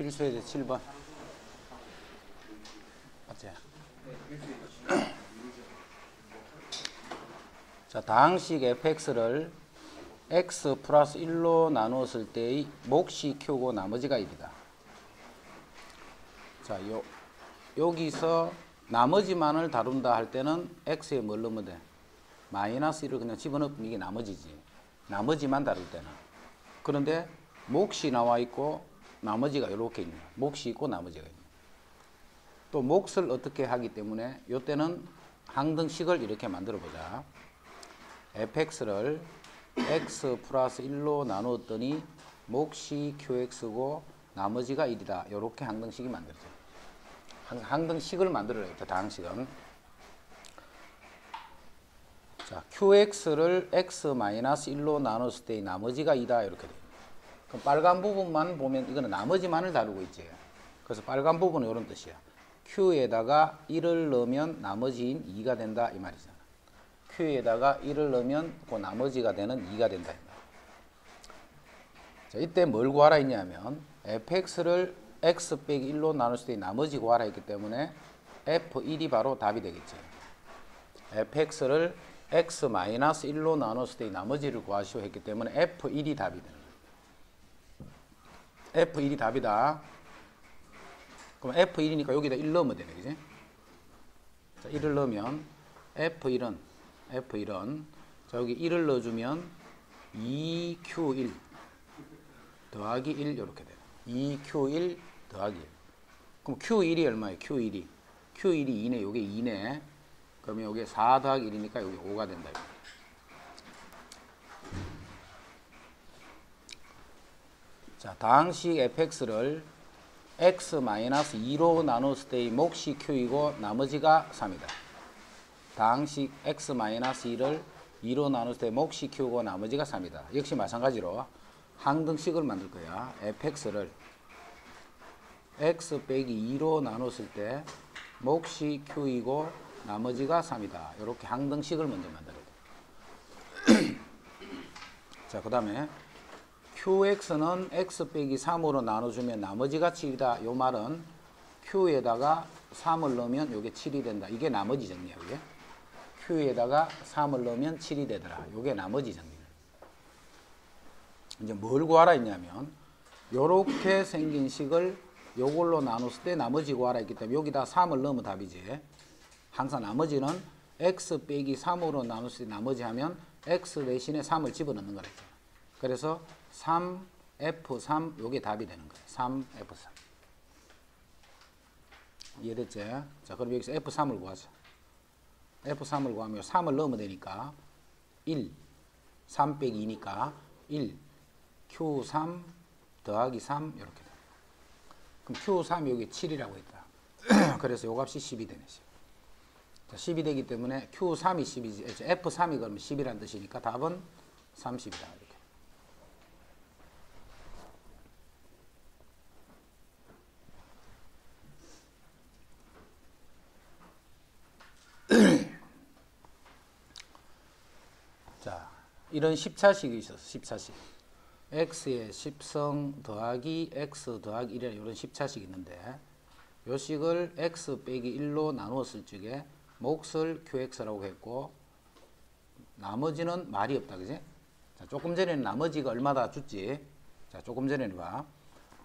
필수의 7번. 맞지? 자, 다항식 fx를 x 플러스 1로 나누었을 때의 몫이 q고 나머지가 1이다. 자, 요, 여기서 나머지만을 다룬다 할 때는 x에 뭘 넣으면 돼? 마이너스 1을 그냥 집어넣으면 이게 나머지지. 나머지만 다룰 때는. 그런데 몫이 나와 있고 나머지가 이렇게 있네. 몫이 있고 나머지가 있네. 또 몫을 어떻게 하기 때문에 이때는 항등식을 이렇게 만들어 보자. fx를 x 플러스 1로 나누었더니 몫이 qx고 나머지가 1이다. 이렇게 항등식이 만들어져. 항등식을 만들어야겠다. 다항식은. 자, qx를 x-1로 나눴을 때 나머지가 2다. 이렇게 돼. 그럼 빨간 부분만 보면 이거는 나머지만을 다루고 있지. 그래서 빨간 부분은 이런 뜻이야. q에다가 1을 넣으면 나머지인 2가 된다. 이 말이잖아. q에다가 1을 넣으면 그 나머지가 되는 2가 된다. 자, 이때 뭘 구하라 했냐면 fx를 x 빼기 1로 나눴을 때 나머지 구하라 했기 때문에 f1이 바로 답이 되겠지. fx를 x-1로 나눴을 때 나머지를 구하시오 했기 때문에 f1이 답이 되는. F1이 답이다. 그럼 f1이니까 여기다 1 넣으면 되네. 그지? 자, 1을 넣으면 f1은 f1은 자, 여기 1을 넣어주면 2q1 더하기 1 이렇게 돼요. 2q1 더하기 1. 그럼 q1이 얼마예요? q1이. q1이 2네. 요게 2네. 그러면 요게 4 더하기 1이니까 여기 5가 된다. 자, 다항식 fx를 x-2로 나눴을 때의 몫이 q이고 나머지가 3이다. 다항식 x-2를 2로 나눴을 때 몫이 q고 나머지가 3이다. 역시 마찬가지로 항등식을 만들 거야. fx를 x 빼기 2로 나눴을 때 몫이 q이고 나머지가 3이다. 이렇게 항등식을 먼저 만들어야 돼. 자, 그 다음에 qx는 x 빼기 3으로 나눠주면 나머지가 7이다. 요 말은 q에다가 3을 넣으면 이게 7이 된다. 이게 나머지 정리야. 이게. q에다가 3을 넣으면 7이 되더라. 이게 나머지 정리. 이제 뭘 구하라 했냐면 요렇게 생긴 식을 요걸로 나눴을 때 나머지 구하라 했기 때문에 여기다 3을 넣으면 답이지. 항상 나머지는 x 빼기 3으로 나눴을 때 나머지 하면 x 대신에 3을 집어넣는 거라 했잖아. 그래서 3F3 요게 답이 되는 거예요. 3F3. 이해됐지? 자, 그럼 여기서 F3을 구하자. F3을 구하면 3을 넣으면 되니까 1, 3 빼기 2니까 1, Q3 더하기 3 이렇게 돼. 그럼 Q3이 여기 7이라고 했다. 그래서 요 값이 10이 되네. 10. 자, 10이 되기 때문에 Q3이 10이지. F3이 그러면 10이라는 뜻이니까 답은 30이다. 이런 10차식이 있었어. 10차식. x의 10성 더하기 x 더하기 1이라는 이런 10차식이 있는데 요 식을 x 빼기 1로 나누었을 적에 몫을 qx라고 했고 나머지는 말이 없다. 그지? 자, 조금 전에는 나머지가 얼마다 줬지? 자, 조금 전에는 봐.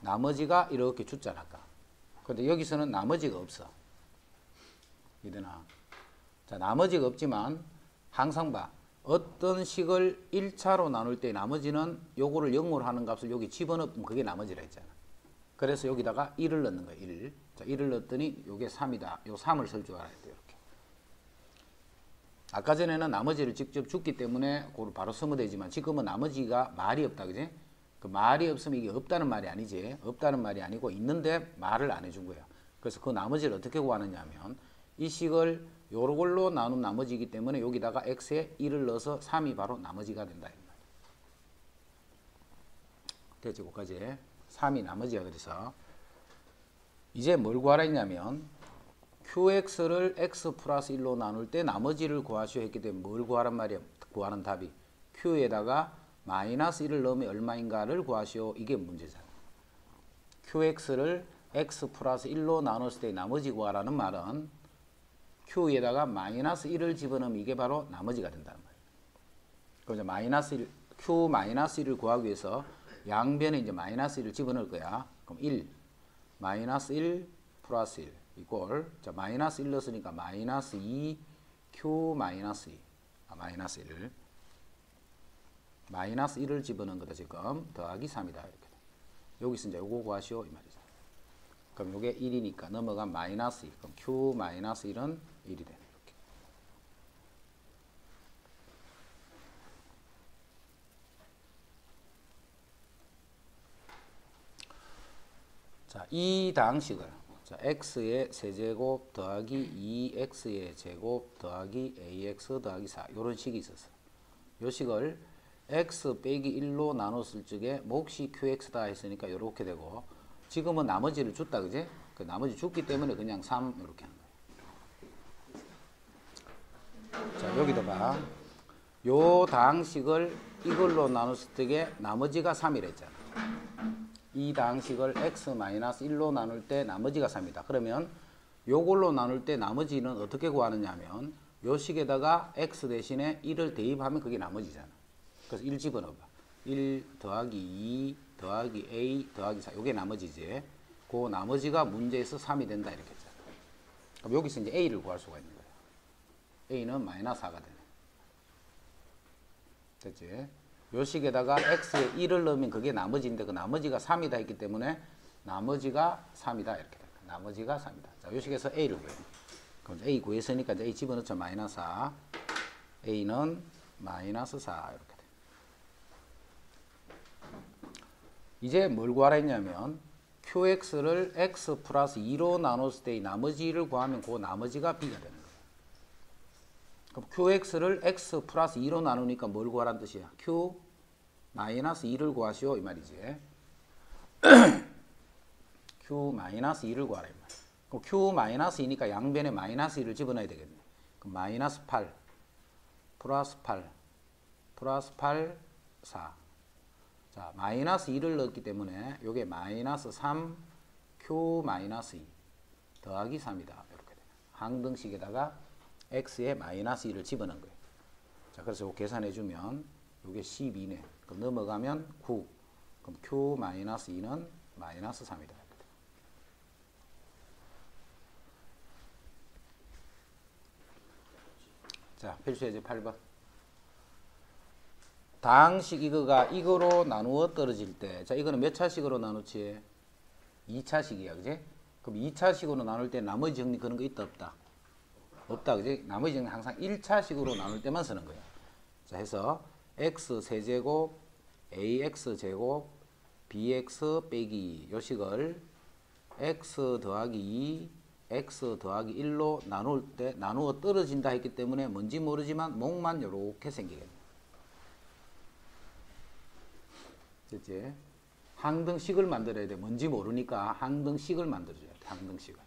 나머지가 이렇게 줬잖아. 아까. 근데 여기서는 나머지가 없어. 이되나? 자, 나머지가 없지만 항상 봐. 어떤 식을 1차로 나눌 때 나머지는 요거를 0으로 하는 값을 여기 집어넣으면 그게 나머지라 했잖아. 그래서 여기다가 1을 넣는 거야. 1. 자, 1을 넣었더니 요게 3이다. 요 3을 쓸 줄 알아야 돼. 이렇게. 아까 전에는 나머지를 직접 줬기 때문에 그걸 바로 쓰면 되지만 지금은 나머지가 말이 없다. 그지? 그 말이 없으면 이게 없다는 말이 아니지. 없다는 말이 아니고 있는데 말을 안 해준 거야. 그래서 그 나머지를 어떻게 구하느냐 하면 이 식을 요걸로 나눈 나머지이기 때문에 여기다가 x에 1을 넣어서 3이 바로 나머지가 된다. 됐지? 거기까지 3이 나머지야. 그래서 이제 뭘 구하라 했냐면 qx를 x 플러스 1로 나눌 때 나머지를 구하시오 했기 때문에 뭘 구하란 말이야? 구하는 답이 q에다가 마이너스 1을 넣으면 얼마인가를 구하시오. 이게 문제잖아. qx를 x 플러스 1로 나눴을 때 나머지 구하라는 말은 q에다가 마이너스 1을 집어넣으면 이게 바로 나머지가 된다는 말이에요. 그럼 이제 마이너스 1, q 마이너스 1을 구하기 위해서 양변에 이제 마이너스 1을 집어넣을 거야. 그럼 1 마이너스 1 플러스 1 이꼴 자 마이너스 1 넣었으니까 마이너스 2 q 마이너스 2 아, 마이너스 1 마이너스 1을 집어넣은 거다 지금 더하기 3이다 이렇게 여기서 이제 요거 구하시오 이 말이죠. 그럼 요게 1이니까 넘어간 마이너스 2 그럼 q 마이너스 1은 1이 되네 이렇게. 자, 이 당식을 자, x의 세제곱 더하기 2x의 제곱 더하기 ax 더하기 4 이런 식이 있었어. 요 식을 x 빼기 1로 나눴을 적에 몫이 qx다 했으니까 이렇게 되고 지금은 나머지를 줬다 그지? 그 나머지 줬기 때문에 그냥 3 이렇게 거예요. 자 여기도 봐. 요 당식을 이걸로 나눴을 적에 나머지가 3이랬잖아. 이 당식을 x-1로 나눌 때 나머지가 3이다. 그러면 요걸로 나눌 때 나머지는 어떻게 구하느냐 하면 요 식에다가 x 대신에 1을 대입하면 그게 나머지잖아. 그래서 1 집어넣어봐. 1 더하기 2 더하기 a 더하기 4 요게 나머지지. 그 나머지가 문제에서 3이 된다 이렇게 했잖아. 그럼 여기서 이제 a를 구할 수가 있는 거야. A는 마이너스 4가 되네. 됐지? 요 식에다가 x에 1을 넣으면 그게 나머지인데 그 나머지가 3이다 했기 때문에 나머지가 3이다 이렇게 됩니다. 나머지가 3이다. 자, 요 식에서 a를 구해요. 그럼 a 구했으니까 이제 a 집어넣자 마이너스 4. a는 마이너스 4 이렇게 돼. 이제 뭘 구하라 했냐면 qx를 x 플러스 2로 나눴을 때의 나머지를 구하면 그 나머지가 b가 거예요. 그럼 qx를 x 플러스 2로 나누니까 뭘 구하라는 뜻이야? q 마이너스 2를 구하시오 이 말이지. q 마이너스 2를 구하라 이 말. 그럼 q 마이너스 2니까 양변에 마이너스 2를 집어넣어야 되겠네. 그럼 마이너스 8 플러스 8 플러스 8 4. 자, 마이너스 2를 넣었기 때문에 요게 마이너스 3 q 마이너스 2 더하기 3이다. 이렇게 돼. 항등식에다가 x에 마이너스 2를 집어넣은 거예요. 자, 그래서 요 계산해 주면 요게 12네. 그럼 넘어가면 9. 그럼 q 마이너스 2는 마이너스 3이다. 자, 필수예제 8번. 당식 이거가 이거로 나누어 떨어질 때, 자, 이거는 몇 차식으로 나누지? 2차식이야, 그지? 그럼 2차식으로 나눌 때 나머지 정리 그런 거 있다, 없다? 없다, 그지? 나머지 정리 항상 1차식으로 나눌 때만 쓰는 거야. 자, 해서 x 세제곱, ax 제곱, bx 빼기 요 식을 x 더하기 2, x 더하기 1로 나눌 때 나누어 떨어진다 했기 때문에 뭔지 모르지만 목만 요렇게 생기겠네. 됐지? 항등식을 만들어야 돼. 뭔지 모르니까 항등식을 만들어줘야 돼. 항등식을.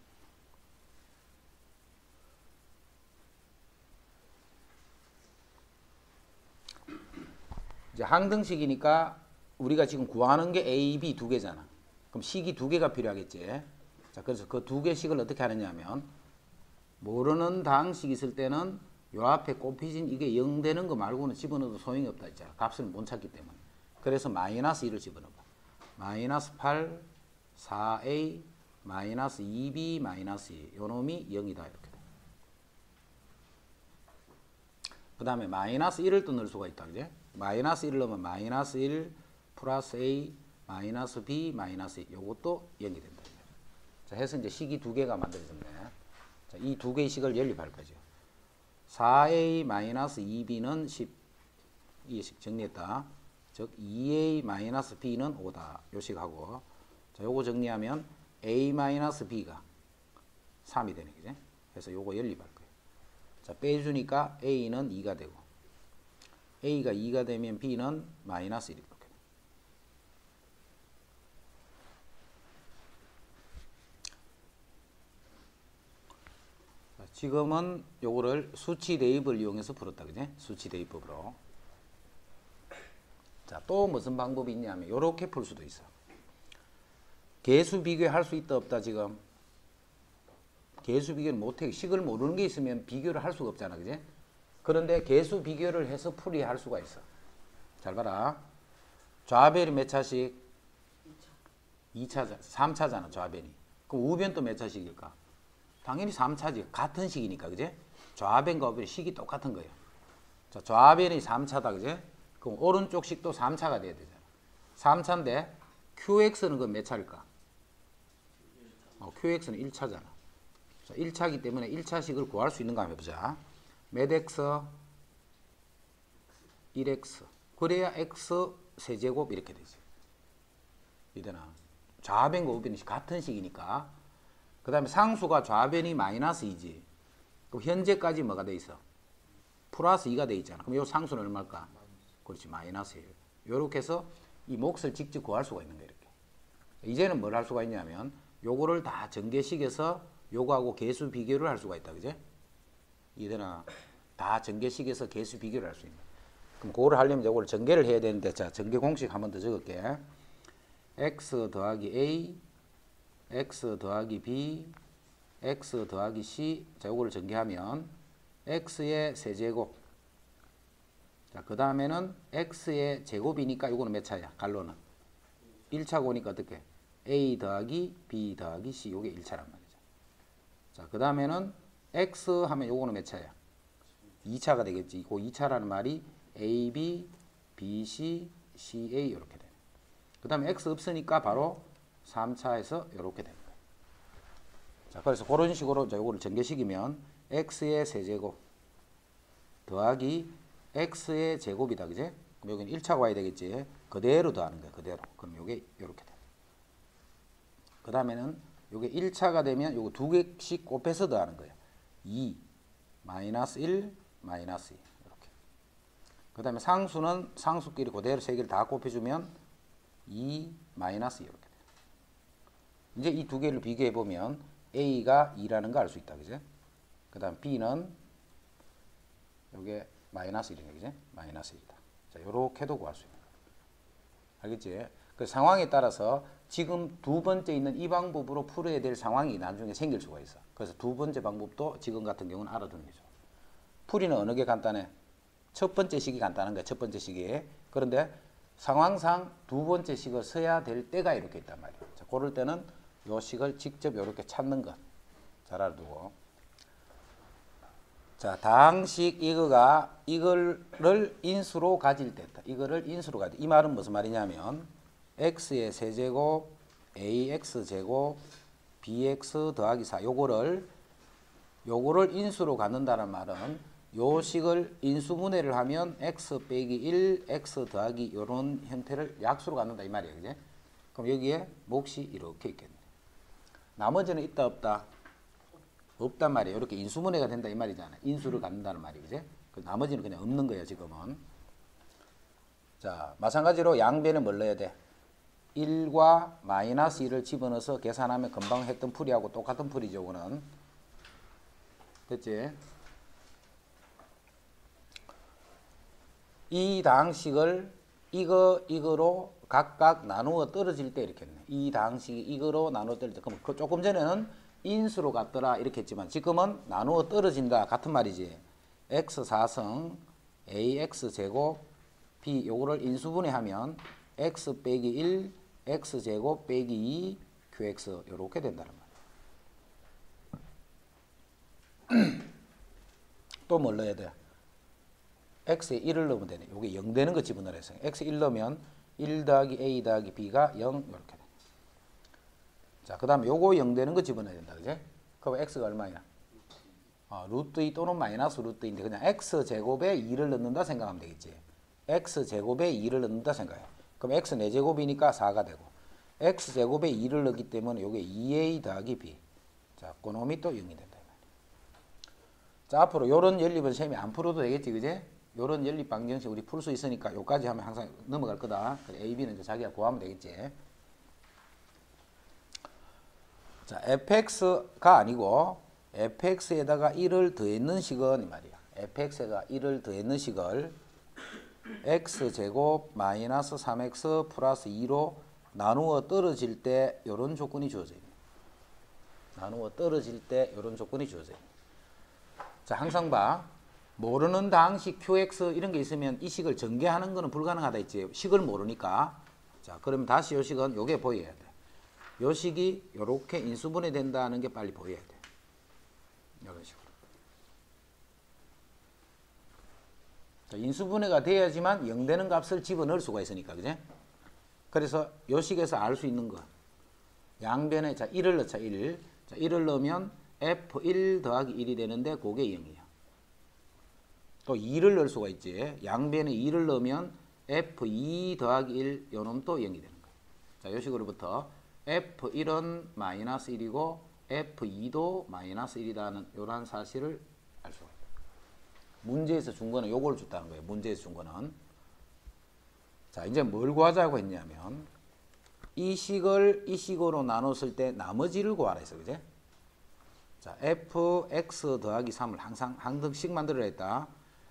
이제 항등식이니까 우리가 지금 구하는 게 A, B 두 개잖아. 그럼 식이 두 개가 필요하겠지. 자, 그래서 그 두 개씩을 어떻게 하느냐 하면 모르는 당식 있을 때는 요 앞에 꼽히진 이게 0 되는 거 말고는 집어넣어도 소용이 없다 했잖아. 값을 못 찾기 때문에. 그래서 마이너스 1을 집어넣어 봐. 마이너스 8, 4a, 마이너스 2b, 마이너스 2. 요 놈이 0이다. 이렇게. 그 다음에 마이너스 1을 또 넣을 수가 있다. 그제? 마이너스 1을 넣으면 마이너스 1 플러스 a, 마이너스 b, 마이너스 2. 요것도 0이 된다. 자, 해서 이제 식이 두 개가 만들어졌네. 자, 이 두 개의 식을 연립할 거죠. 4a 마이너스 2b는 10. 이식 정리했다. 즉 2a 마이너스 b는 5다. 요식하고 자 요거 정리하면 a 마이너스 b가 3이 되네. 그지? 그래서 요거 연립할 거예요. 자 빼주니까 a는 2가 되고 a가 2가 되면 b는 마이너스 1이 이렇게 돼. 자, 지금은 요거를 수치 대입을 이용해서 풀었다. 그지? 수치 대입법으로. 자, 또 무슨 방법이 있냐면 이렇게 풀 수도 있어. 개수 비교할 수 있다 없다 지금 개수 비교는 못해 식을 모르는 게 있으면 비교를 할 수가 없잖아 그지 그런데 개수 비교를 해서 풀이할 수가 있어. 잘 봐라. 좌변이 몇 차씩? 2차. 3차잖아 좌변이. 그럼 우변 또몇 차씩일까? 당연히 3차지. 같은 식이니까 그지 좌변과 우변 식이 똑같은 거예요. 자 좌변이 3차다 그지 그럼 오른쪽 식도 3차가 돼야 되잖아. 3차인데 QX는 그몇 차일까? 어, QX는 1차잖아. 자, 1차이기 때문에 1차식을 구할 수 있는가 한번 해보자. 몇 X, 1X. 그래야 X 세제곱 이렇게 되지. 이되나 좌변과 우변이 같은 식이니까. 그 다음에 상수가 좌변이 마이너스 2지. 그럼 현재까지 뭐가 돼 있어? 플러스 2가 돼 있잖아. 그럼 이 상수는 얼마일까? 그렇지, 마이너스 1. 이렇게 해서 이 몫을 직접 구할 수가 있는 거야, 이렇게. 이제는 뭘 할 수가 있냐면, 요거를 다 전개식에서 요거하고 개수 비교를 할 수가 있다. 그제? 이되나 다 전개식에서 개수 비교를 할 수 있는. 그럼 그거를 하려면 요거를 전개를 해야 되는데 자, 전개 공식 한 번 더 적을게. x 더하기 a x 더하기 b x 더하기 c 자, 요거를 전개하면 x의 세제곱 자, 그 다음에는 x의 제곱이니까 요거는 몇 차야? 갈로는 1차 고니까 어떻게? A 더하기 B 더하기 C 요게 1차란 말이죠. 자, 그 다음에는 X 하면 요거는 몇 차야? 2차가 되겠지. 그 2차라는 말이 AB, BC, CA 이렇게 되네. 그 다음에 X 없으니까 바로 3차에서 이렇게 되는 거예요. 자, 그래서 그런 식으로 요거를 전개식이면 X의 세제곱 더하기 X의 제곱이다. 그제? 그럼 여기는 1차가 와야 되겠지. 그대로 더하는 거야. 그대로. 그럼 요게 이렇게 돼. 그 다음에는 요게 1차가 되면 요거 두 개씩 곱해서 더하는 거예요. 2, 마이너스 1, 마이너스 2 이렇게. 그 다음에 상수는 상수끼리 그대로 세 개를 다 곱해주면 2, 마이너스 2 이렇게 돼요. 이제 이 두 개를 비교해 보면 A가 2라는 거알수 있다. 그죠? 그 다음 B는 요게 마이너스 1이네. 그죠? 마이너스 1이다. 자, 요렇게도 구할 수 있는 거예요. 알겠지? 그 상황에 따라서 지금 두 번째 있는 이 방법으로 풀어야 될 상황이 나중에 생길 수가 있어. 그래서 두 번째 방법도 지금 같은 경우는 알아두는 거죠. 풀이는 어느 게 간단해? 첫 번째 식이 간단한 거야. 첫 번째 식이. 그런데 상황상 두 번째 식을 써야 될 때가 이렇게 있단 말이야. 자, 그럴 때는 요 식을 직접 이렇게 찾는 것. 잘 알아두고. 자, 당식 이거가 이거를 인수로 가질 때다. 이거를 인수로 가질 이 말은 무슨 말이냐면 x의 세제곱 ax 제곱 bx 더하기 4 요거를 요거를 인수로 갖는다는 말은 요 식을 인수분해를 하면 x 빼기 1 x 더하기 요런 형태를 약수로 갖는다 이 말이에요. 그지? 그럼 여기에 몫이 이렇게 있겠네. 나머지는 있다 없다? 없단 말이에요. 이렇게 인수분해가 된다 이 말이잖아. 인수를 갖는다는 말이 그지? 그 나머지는 그냥 없는 거예요, 지금은. 자, 마찬가지로 양변에 뭘 넣어야 돼? 1과 마이너스 1을 집어넣어서 계산하면 금방 했던 풀이하고 똑같은 풀이죠. 그는 됐지? 이 당식을 이거 이거로 각각 나누어 떨어질 때 이렇게 했네. 이 당식이 이거로 나누어 떨어질 때 그럼 그 조금 전에는 인수로 갔더라 이렇게 했지만 지금은 나누어 떨어진다 같은 말이지. x 4승 ax 제곱 b 요거를 인수분해하면 x 빼기 1 x제곱 빼기 2 qx 이렇게 된다는 말이에요. 또 뭘 넣어야 돼? x에 1을 넣으면 되네. 이게 0 되는 거 집어넣어서 x 1 넣으면 1 더하기 a 더하기 b가 0 이렇게 돼. 자, 그 다음에 요거 0 되는 거 집어넣어야 된다. 그지? 그럼 x가 얼마야? 어, 루트 2 또는 마이너스 루트 2인데 그냥 x제곱에 2를 넣는다 생각하면 되겠지. x제곱에 2를 넣는다 생각해. 그럼 x 4제곱이니까 4가 되고 x제곱에 2를 넣기 때문에 이게 2a 더하기 b 자, 그놈이 또 0이 된다. 자, 앞으로 요런 연립은 셈이 안 풀어도 되겠지, 그제? 요런 연립 방정식 우리 풀 수 있으니까 요까지 하면 항상 넘어갈 거다. 그래, a, b는 이제 자기가 구하면 되겠지. 자, fx가 아니고 fx에다가 1을 더했는 식은 이 말이야. fx에다가 1을 더했는 식을 x제곱 마이너스 3x 플러스 2로 나누어 떨어질 때 이런 조건이 주어져요. 나누어 떨어질 때 이런 조건이 주어져요. 자, 항상 봐. 모르는 당식 QX 이런 게 있으면 이 식을 전개하는 거는 불가능하다 했지. 식을 모르니까. 자, 그러면 다시 요 식은 요게 보여야 돼. 요 식이 요렇게 인수분해 된다는 게 빨리 보여야 돼. 이런 식으로. 인수분해가 돼야지만 0 되는 값을 집어넣을 수가 있으니까, 그제? 그래서 요 식에서 알 수 있는 거. 양변에, 자, 1을 넣자, 1. 자, 1을 넣으면 F1 더하기 1이 되는데, 그게 0이야. 또 2를 넣을 수가 있지. 양변에 2를 넣으면 F2 더하기 1, 요 놈도 0이 되는 거야. 자, 요 식으로부터 F1은 마이너스 1이고, F2도 마이너스 1이라는 요런 사실을. 문제에서 준 거는 요걸 줬다는 거예요. 문제에서 준 거는. 자, 이제 뭘 구하자고 했냐면 이 식을 이 식으로 나눴을 때 나머지를 구하라 했어. 그제? 자, fx 더하기 3을 항상 항등식 만들어야 했다.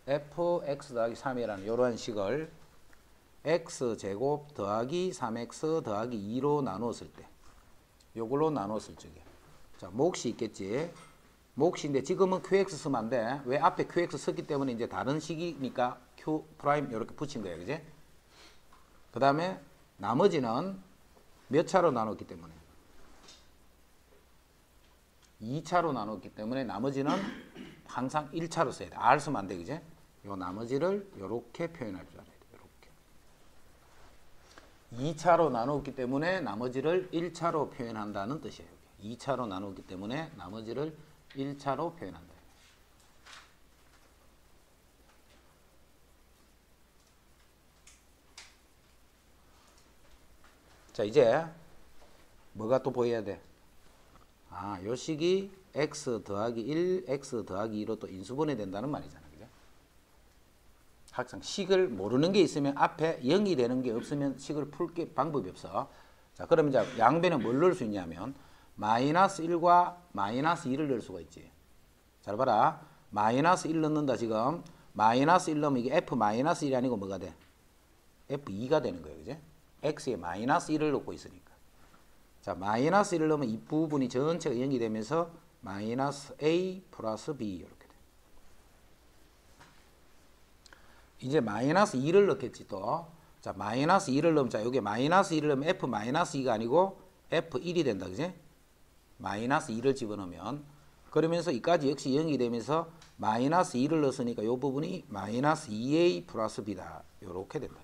fx 더하기 3이라는 이러한 식을 x제곱 더하기 3x 더하기 2로 나누었을 때 요걸로 나누었을 적에 자, 몫이 있겠지. 몫인데 지금은 qx 쓰면 안 돼. 왜 앞에 qx 썼기 때문에 이제 다른 식이니까 q prime 이렇게 붙인 거예요. 그지? 그 다음에 나머지는 몇 차로 나눴기 때문에 2차로 나눴기 때문에 나머지는 항상 1차로 써야 돼. R 쓰면 안 돼. 그지? 요 나머지를 이렇게 표현할 줄 알아야 돼. 이렇게. 2차로 나누었기 때문에 나머지를 1차로 표현한다는 뜻이에요. 2차로 나누었기 때문에 나머지를 1차로 표현한다. 자, 이제 뭐가 또 보여야 돼? 아, 요 식이 x 더하기 1, x 더하기 2로 또 인수분해 된다는 말이잖아. 그죠? 항상 식을 모르는 게 있으면 앞에 0이 되는 게 없으면 식을 풀 게 방법이 없어. 자, 그럼 이제 양변에 뭘 넣을 수 있냐면 마이너스 1과 마이너스 2를 넣을 수가 있지. 잘 봐라. 마이너스 1 넣는다 지금. 마이너스 1 넣으면 이게 f 마이너스 1이 아니고 뭐가 돼? f2가 되는 거예요. 그죠? x에 마이너스 1을 넣고 있으니까. 자, 마이너스 1을 넣으면 이 부분이 전체가 0이 되면서 마이너스 a 플러스 b 이렇게 돼. 이제 마이너스 2를 넣겠지 또. 자, 마이너스 2를 넣으면 자, 여기 마이너스 2를 넣으면 f 마이너스 2가 아니고 f1이 된다. 그지? 마이너스 2를 집어넣으면 그러면서 이까지 역시 0이 되면서 마이너스 2를 넣었으니까 이 부분이 마이너스 2a 플러스 b다. 이렇게 된다.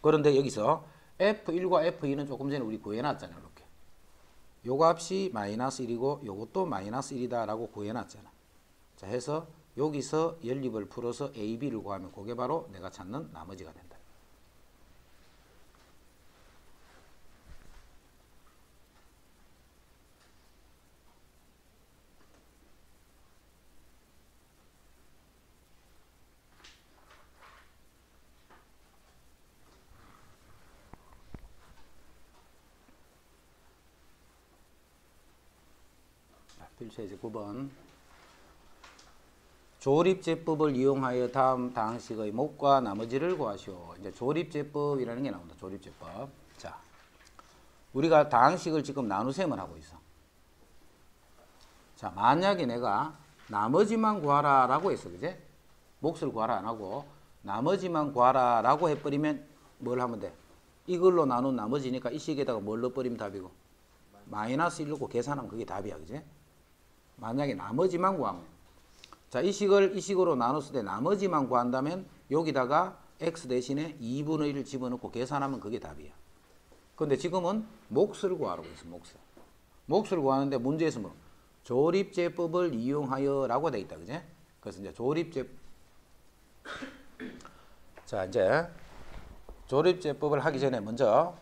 그런데 여기서 F1과 F2는 조금 전에 우리 구해놨잖아요. 이렇게. 요 값이 마이너스 1이고 요것도 마이너스 1이다 라고 구해놨잖아. 자 해서 여기서 연립을 풀어서 A, B를 구하면 그게 바로 내가 찾는 나머지가 된다. 필수에서 9번 조립제법을 이용하여 다음 당식의 목과 나머지를 구하시오. 이제 조립제법이라는 게 나온다. 조립제법. 자, 우리가 당식을 지금 나누셈을 하고 있어. 자, 만약에 내가 나머지만 구하라 라고 했어. 그제? 몫을 구하라 안 하고 나머지만 구하라 라고 해버리면 뭘 하면 돼? 이걸로 나눈 나머지니까 이 식에다가 뭘 넣어버리면 답이고 마이너스 1 넣고 계산하면 그게 답이야. 그제? 만약에 나머지만 구하면 자, 이 식을 이 식으로 나눴을 때 나머지만 구한다면 여기다가 x 대신에 2분의 1을 집어넣고 계산하면 그게 답이야. 근데 지금은 몫을 구하라고 했어, 몫을. 몫을 구하는데 문제에서 뭐 조립제법을 이용하여 라고 돼 있다. 그제? 그래서 이제 조립제 자, 이제 조립제법을 하기 전에 먼저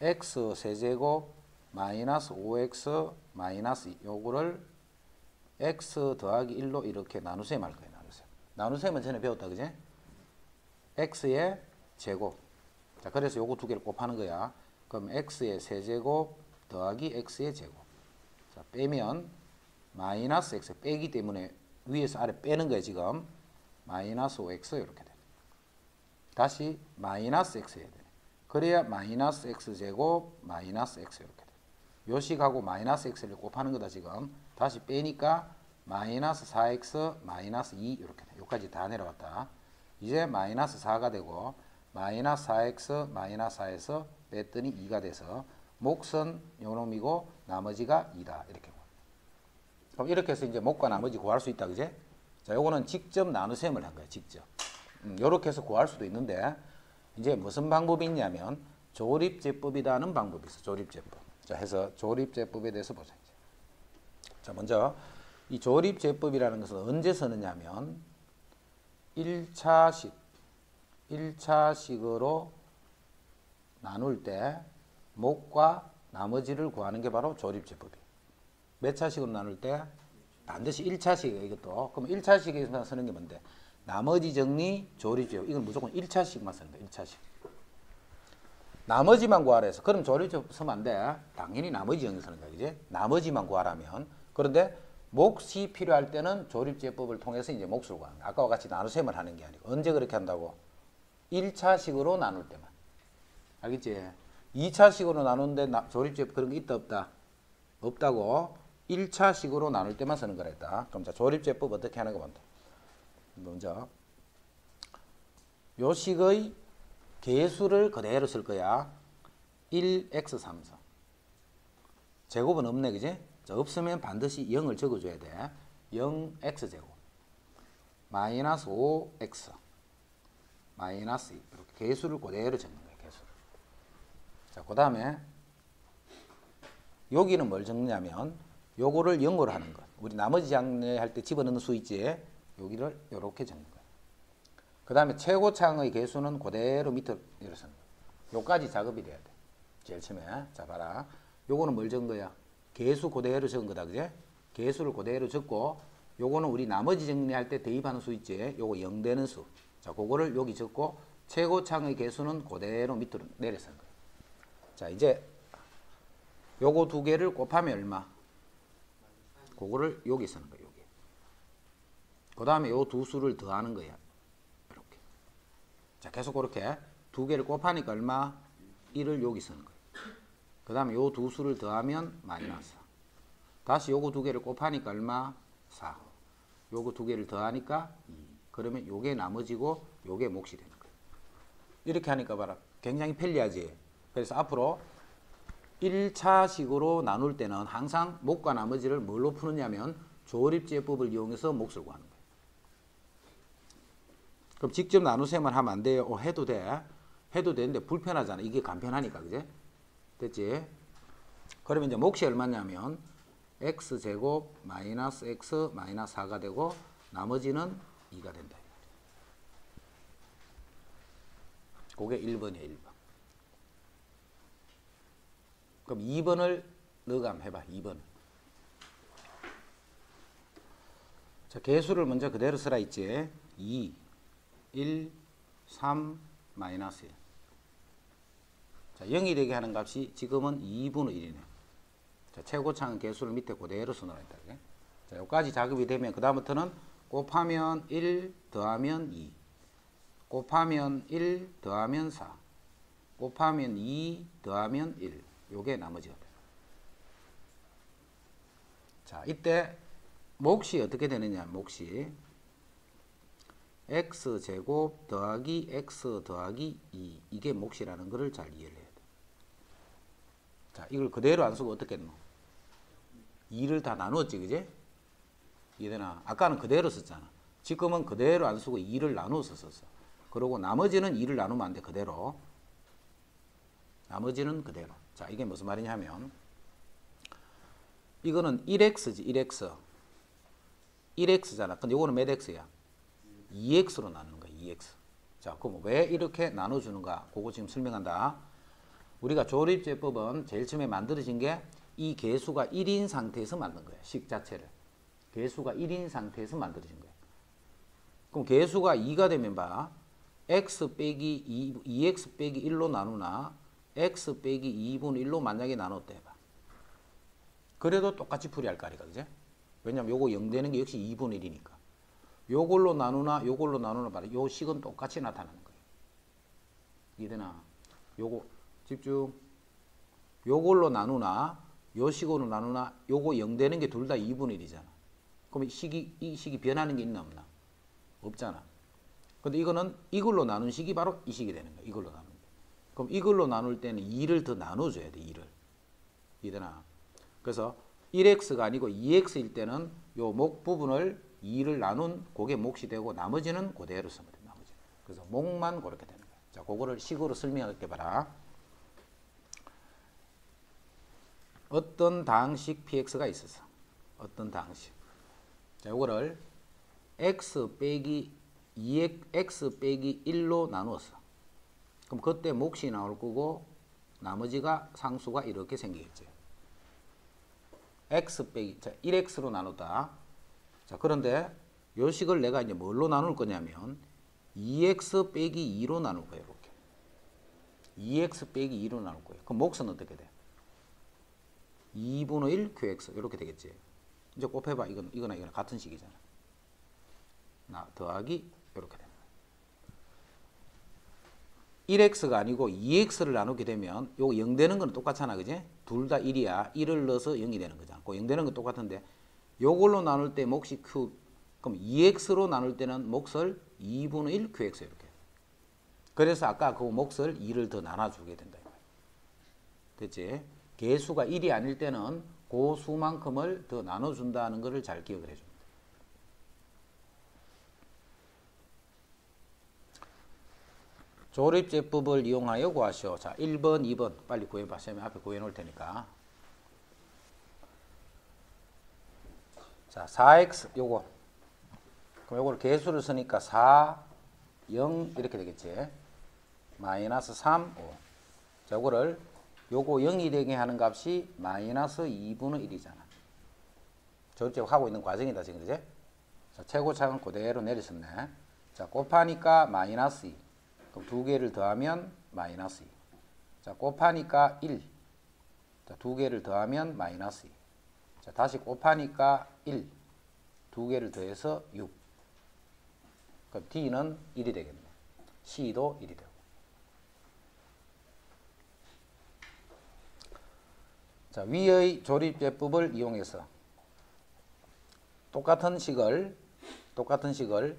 x 세제곱 마이너스 5x 마이너스 요거를 x 더하기 1로 이렇게 나누셈 할 거예요. 나누셈. 나누셈은 전에 배웠다. 그지? x의 제곱. 자, 그래서 요거 두 개를 곱하는 거야. 그럼 x의 세제곱 더하기 x의 제곱. 자, 빼면 마이너스 x 빼기 때문에 위에서 아래 빼는 거야, 지금. 마이너스 5x 이렇게 돼. 다시 마이너스 x 해야 돼. 그래야 마이너스 x 제곱 마이너스 x 이렇게 돼. 요 식하고 마이너스 x를 곱하는 거다 지금. 다시 빼니까 마이너스 4x 마이너스 2 이렇게 돼. 여기까지 다 내려왔다. 이제 마이너스 4가 되고 마이너스 4x 마이너스 4에서 뺐더니 2가 돼서 목선 요놈이고 나머지가 2다 이렇게. 그럼 이렇게 해서 이제 목과 나머지 구할 수 있다 그제? 자, 요거는 직접 나누셈을 한 거예요. 직접. 음, 요렇게 해서 구할 수도 있는데 이제 무슨 방법이 있냐면 조립제법이라는 방법이 있어. 조립제법. 자, 해서 조립제법에 대해서 보자. 자, 먼저 이 조립제법이라는 것은 언제 쓰느냐면 1차식 1차식으로 나눌 때 목과 나머지를 구하는 게 바로 조립제법이에요. 몇 차식으로 나눌 때 반드시 1차식이에요. 이것도. 그럼 1차식에서 쓰는 게 뭔데? 나머지 정리, 조립제법. 이건 무조건 1차식만 쓰는 거예요. 1차식. 나머지만 구하라 해서 그럼 조립제법 쓰면 안 돼. 당연히 나머지 쓰는 거야. 이제 나머지만 구하라면. 그런데 몫이 필요할 때는 조립제법을 통해서 이제 몫을 구하는 거야. 아까와 같이 나누셈을 하는 게 아니고. 언제 그렇게 한다고? 1차식으로 나눌 때만. 알겠지? 2차식으로 나누는데 나, 조립제법 그런 게 있다 없다? 없다고 1차식으로 나눌 때만 쓰는 거랬다. 그럼 자 조립제법 어떻게 하는 거 본다. 먼저 요 식의 개수를 그대로 쓸 거야. 1x3성. 제곱은 없네, 그지? 자, 없으면 반드시 0을 적어줘야 돼. 0x제곱. 마이너스 5x. 마이너스 2. 이렇게 개수를 그대로 적는 거야, 개수를. 자, 그 다음에 여기는 뭘 적느냐면 요거를 0으로 하는 것. 우리 나머지 장례 할 때 집어넣는 수 있지? 여기를 이렇게 적는 거야. 그 다음에 최고창의 개수는 그대로 밑으로 거야. 요까지 작업이 돼야 돼. 제일 처음에. 자, 봐라. 요거는 뭘 적은 거야? 개수 그대로 적은 거다. 그제? 개수를 그대로 적고 요거는 우리 나머지 정리할 때 대입하는 수 있지? 요거 0 되는 수. 자, 그거를 여기 적고 최고창의 개수는 그대로 밑으로 내려서는 거야. 자, 이제 요거 두 개를 곱하면 얼마? 그거를 여기 쓰는. 여기. 그 다음에 요 두 수를 더하는 거야. 자, 계속 그렇게 두 개를 곱하니까 얼마? 1을 여기 쓰는 거예요. 그 다음에 요 두 수를 더하면 마이너스. 다시 요거 두 개를 곱하니까 얼마? 4. 요거 두 개를 더하니까 2. 그러면 요게 나머지고 요게 몫이 되는 거예요. 이렇게 하니까 봐라. 굉장히 편리하지. 그래서 앞으로 1차식으로 나눌 때는 항상 목과 나머지를 뭘로 푸느냐면 조립제법을 이용해서 몫을 구하는 거예요. 그럼 직접 나누셈을 하면 안 돼요? 어, 해도 돼. 해도 되는데 불편하잖아. 이게 간편하니까, 그제? 됐지? 그러면 이제 몫이 얼마냐면 x제곱 마이너스 x 마이너스 4가 되고 나머지는 2가 된다. 그게 1번이에요, 1번. 그럼 2번을 너가 해봐. 2번. 자, 개수를 먼저 그대로 쓰라 있지. 2, 1, 3, 마이너스 1. 자, 0이 되게 하는 값이 지금은 2분의 1이네. 자, 최고창은 개수를 밑에 그대로 써놓으라 했다. 그게. 자, 여기까지 작업이 되면 그 다음부터는 곱하면 1 더하면 2. 곱하면 1 더하면 4. 곱하면 2 더하면 1. 요게 나머지가 돼요. 자, 이때 몫이 어떻게 되느냐? 몫이 x제곱 더하기 x 더하기 2 이게 몫이라는 것을 잘 이해를 해야 돼. 자, 이걸 그대로 안 쓰고 어떻게 했노? 2를 다 나누었지, 그제? 이해되나? 아까는 그대로 썼잖아. 지금은 그대로 안 쓰고 2를 나누어서 썼어. 그리고 나머지는 2를 나누면 안 돼, 그대로. 나머지는 그대로. 자, 이게 무슨 말이냐면 이거는 1x지, 1x. 1x잖아. 근데 이거는 몇 x야? 2x로 나누는 거야, 2x. 자, 그럼 왜 이렇게 나눠주는가? 그거 지금 설명한다. 우리가 조립제법은 제일 처음에 만들어진 게 이 개수가 1인 상태에서 만든 거야, 식 자체를. 개수가 1인 상태에서 만들어진 거야. 그럼 개수가 2가 되면 봐. x 빼기 2, 2x 빼기 1로 나누나 x 빼기 2분의 1로 만약에 나눴다 해봐. 그래도 똑같이 풀이할 거 아니까, 그제? 왜냐면 요거 0 되는 게 역시 2분의 1이니까. 요걸로 나누나 요걸로 나누나 봐라. 요 식은 똑같이 나타나는 거예요. 이되나? 요거 집중. 요걸로 나누나 요 식으로 나누나 요거 0 되는 게 둘 다 2분의 1이잖아. 그럼 이 식이 이 식이 변하는 게 있나 없나? 없잖아. 근데 이거는 이걸로 나눈 식이 바로 이 식이 되는 거야 이걸로 나눈 게. 그럼 이걸로 나눌 때는 2를 더 나눠 줘야 돼 2를. 이되나? 그래서 1x가 아니고 2x일 때는 요 목 부분을 2를 나눈 그게 몫이 되고 나머지는 그대로 쓰면 돼. 나머지. 그래서 목만 그렇게 되는 거야. 자, 그거를 식으로 설명할게 봐라. 어떤 당식 px가 있었어. 어떤 당식. 자, 요거를 x 빼기 2x 빼기 1로 나누었어. 그럼 그때 몫이 나올 거고 나머지가 상수가 이렇게 생기겠지. x 빼기 자 1x로 나눴다. 자 그런데 요 식을 내가 이제 뭘로 나눌 거냐면 2x 빼기 2로 나눌 거예요. 이렇게. 2x 빼기 2로 나눌 거예요. 그럼 몫은 어떻게 돼? 2분의 1 qx 이렇게 되겠지. 이제 곱해봐. 이건 이거나 이거나 같은 식이잖아. 나 더하기 이렇게 됩니다. 1x가 아니고 2x를 나누게 되면 요거 0 되는 건 똑같잖아. 그지? 둘 다 1이야. 1을 넣어서 0이 되는 거잖아. 그 0 되는 건 똑같은데 요걸로 나눌 때 몫이 q 그럼 2x로 나눌 때는 몫을 2분의 1 qx 이렇게. 그래서 아까 그 몫을 2를 더 나눠주게 된다. 됐지? 개수가 1이 아닐 때는 그 수만큼을 더 나눠준다는 것을 잘 기억을 해줍니다. 조립제법을 이용하여 구하시오. 자, 1번, 2번 빨리 구해봐. 쌤이 앞에 구해놓을 테니까. 자, 4x 요거. 그럼 요걸 개수를 쓰니까 4, 0 이렇게 되겠지. 마이너스 3, 5. 자, 요거를 요거 0이 되게 하는 값이 마이너스 2분의 1이잖아. 조립제법 하고 있는 과정이다 지금 그지? 자, 최고차는 그대로 내리셨네. 자, 곱하니까 마이너스 2. 그럼 두 개를 더하면 마이너스 2. 자, 곱하니까 1. 자, 두 개를 더하면 마이너스 2. 자, 다시 곱하니까 1. 두 개를 더해서 6. 그럼 D는 1이 되겠네. C도 1이 되고. 자, 위의 조립제법을 이용해서 똑같은 식을 똑같은 식을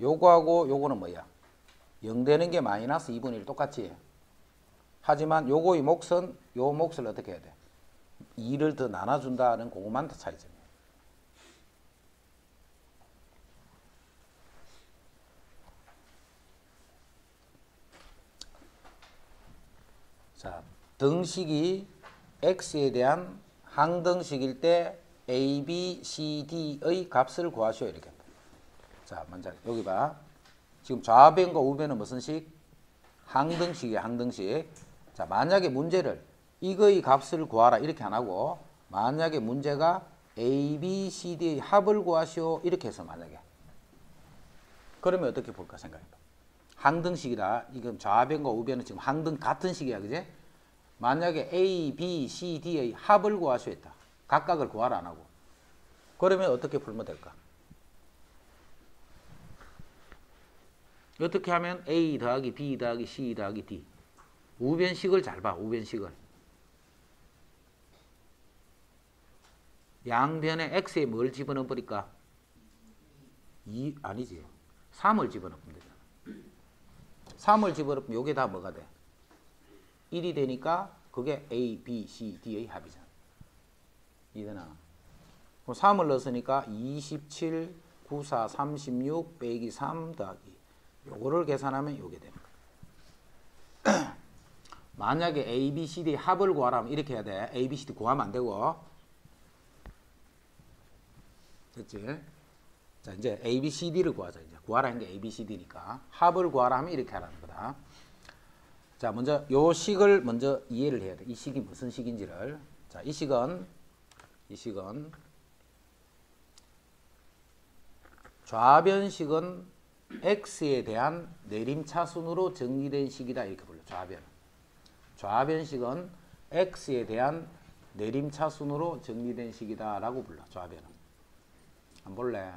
요거하고 요거는 뭐야? 0 되는 게 마이너스 2분의 1 똑같지? 하지만 요거의 몫은 요 몫을 어떻게 해야 돼? 2를 더 나눠준다는 그것만 더 차이점이에요. 자, 등식이 x에 대한 항등식일 때 a, b, c, d의 값을 구하시오 이렇게. 자, 먼저 여기 봐. 지금 좌변과 우변은 무슨 식? 항등식이야, 항등식. 자, 만약에 문제를 이거의 값을 구하라 이렇게 안 하고 만약에 문제가 A, B, C, D의 합을 구하시오 이렇게 해서 만약에 그러면 어떻게 볼까 생각해봐. 항등식이다. 이건 좌변과 우변은 지금 항등 같은 식이야, 그지? 만약에 A, B, C, D의 합을 구하시오 했다. 각각을 구하라 안 하고. 그러면 어떻게 풀면 될까? 어떻게 하면 A 더하기 B 더하기 C 더하기 D 우변식을 잘 봐. 우변식을. 양변에 x에 뭘 집어넣어 버릴까? 2 아니지. 3을 집어넣으면 되잖아. 3을 집어넣으면 요게 다 뭐가 돼? 1이 되니까 그게 A, B, C, D의 합이잖아. 이되나? 그럼 3을 넣었으니까 27, 94, 36 빼기 3 더하기 요거를 계산하면 요게 거야. 만약에 A, B, C, D 합을 구하라면 이렇게 해야 돼. A, B, C, D 구하면 안 되고. 됐지? 자, 이제 A, B, C, D를 구하자. 구하라는 게 A, B, C, D니까. 합을 구하라 하면 이렇게 하라는 거다. 자, 먼저 요 식을 먼저 이해를 해야 돼. 이 식이 무슨 식인지를. 자, 이 식은 이 식은 좌변식은 x에 대한 내림차순으로 정리된 식이다 이렇게 불러 좌변. 좌변식은 x에 대한 내림차순으로 정리된 식이다라고 불러 좌변은. 안 볼래?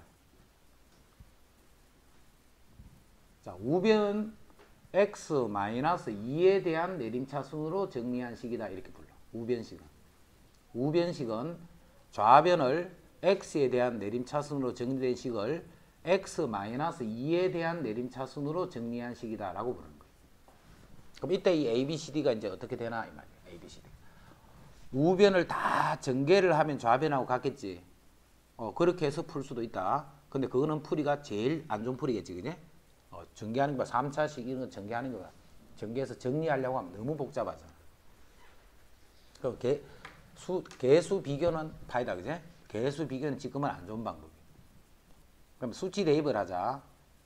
자 우변 x 마이너스 2에 대한 내림차순으로 정리한 식이다 이렇게 불러. 우변식은. 우변식은 좌변을 x에 대한 내림차순으로 정리된 식을 x 마이너스 2에 대한 내림차순으로 정리한 식이다 라고 부르는 거예요. 그럼 이때 이 a, b, c, d가 이제 어떻게 되나 이 말이에요. a, b, c, d. 우변을 다 전개를 하면 좌변하고 같겠지. 어, 그렇게 해서 풀 수도 있다. 근데 그거는 풀이가 제일 안 좋은 풀이겠지, 그지? 어, 전개하는 거 3차식 이런 거 전개하는 거야. 전개해서 정리하려고 하면 너무 복잡하잖아. 그 개, 수, 개수 비교는 파이다, 그지? 개수 비교는 지금은 안 좋은 방법이야. 그럼 수치 대입을 하자.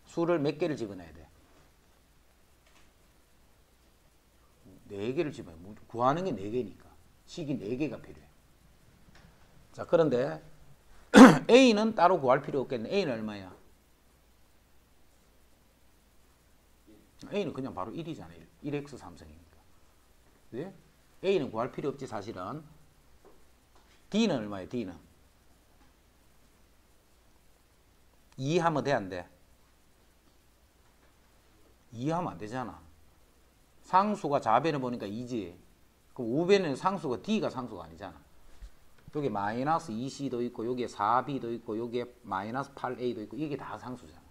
수를 몇 개를 집어넣어야 돼? 네 개를 집어넣어. 구하는 게 네 개니까. 식이 네 개가 필요해. 자, 그런데 A는 따로 구할 필요 없겠네. A는 얼마야? A는 그냥 바로 1이잖아. 1. 1x 삼성이니까. 네? A는 구할 필요 없지 사실은. D는 얼마야? D는 2 하면 돼, 안 돼? 2 하면 안 되잖아. 상수가 좌변에 보니까 2지. 그럼 우변에는 상수가 D가 상수가 아니잖아. 여기 마이너스 2c도 있고 여기에 4b도 있고 여기에 마이너스 8a도 있고 이게 다 상수잖아.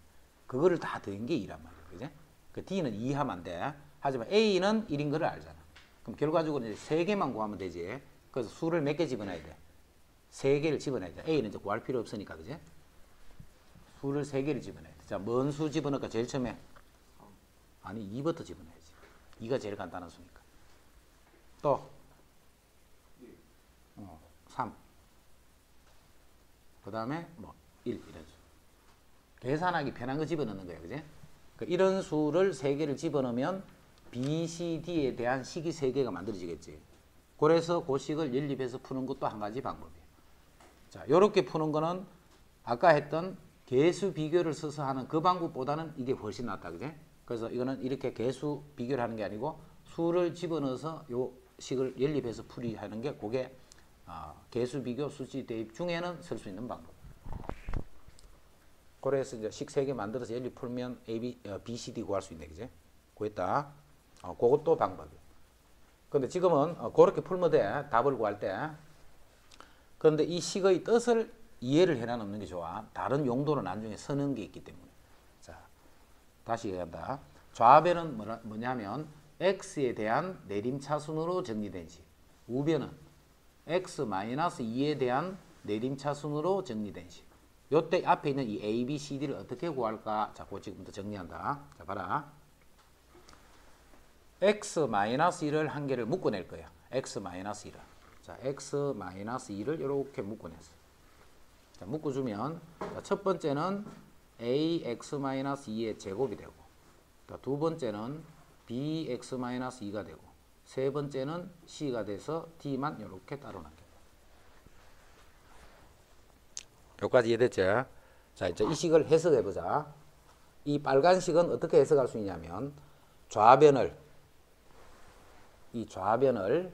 그거를 다 더한 게 2란 말이야. 그지? 그 D는 2 하면 안 돼. 하지만 A는 1인 거를 알잖아. 그럼 결과적으로 이제 3개만 구하면 되지. 그래서 수를 몇 개 집어넣어야 돼? 3개를 집어넣어야 돼. A는 이제 구할 필요 없으니까. 그지? 수를 3개를 집어넣어야 돼. 자, 뭔 수 집어넣을까? 제일 처음에 아니 2부터 집어넣어야지. 2가 제일 간단한 수니까. 또 어, 3. 그 다음에 뭐 1 이런 수. 계산하기 편한 거 집어넣는 거예요. 그지? 그 이런 수를 3개를 집어넣으면 B, C, D에 대한 식이 3개가 만들어지겠지. 그래서 그 식을 연립해서 푸는 것도 한 가지 방법이에요. 자, 이렇게 푸는 거는 아까 했던 개수 비교를 써서 하는 그 방법보다는 이게 훨씬 낫다. 그지? 그래서 이거는 이렇게 개수 비교를 하는 게 아니고 수를 집어넣어서 요 식을 연립해서 풀이하는 게 그게 어, 개수 비교 수치 대입 중에는 쓸 수 있는 방법. 그래서 이제 식 세 개 만들어서 연립 풀면 A, B, 어, B, C, D 구할 수 있네, 그지? 구했다. 어, 그것도 방법이야. 근데 지금은 어, 그렇게 풀면 돼. 답을 구할 때. 그런데 이 식의 뜻을 이해를 해놔 놓는 게 좋아. 다른 용도로 나중에 쓰는 게 있기 때문에. 자, 다시 얘기한다. 좌변은 뭐라, 뭐냐면 x에 대한 내림차순으로 정리된 식. 우변은 x-2에 대한 내림차순으로 정리된 식. 요때 앞에 있는 이 a, b, c, d를 어떻게 구할까? 자, 그 지금부터 정리한다. 자, 봐라. x-1을 한 개를 묶어낼 거야. x-1을. 자, x-2를 이렇게 묶어냈어. 자, 묶어주면 자, 첫 번째는 ax-2의 제곱이 되고 자, 두 번째는 bx-2가 되고 세 번째는 c가 돼서 d만 이렇게 따로 남 여기까지 이해됐죠? 자, 이제 이 식을 해석해 보자. 이 빨간 식은 어떻게 해석할 수 있냐면 좌변을 이 좌변을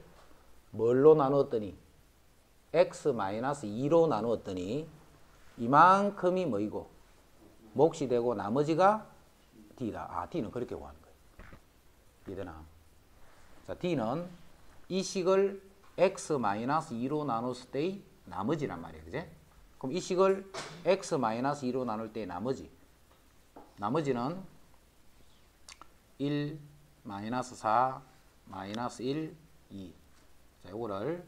뭘로 나누었더니 x-2로 나누었더니 이만큼이 뭐이고 몫이 되고 나머지가 d다. 아, d는 그렇게 구하는 거예요. 이해되나? 자, d는 이 식을 x-2로 나눴을 때의 나머지란 말이에요. 그제? 그럼 이 식을 x-2로 나눌 때 나머지 나머지는 1, 마이너스 4, 마이너스 1, 2 자, 요거를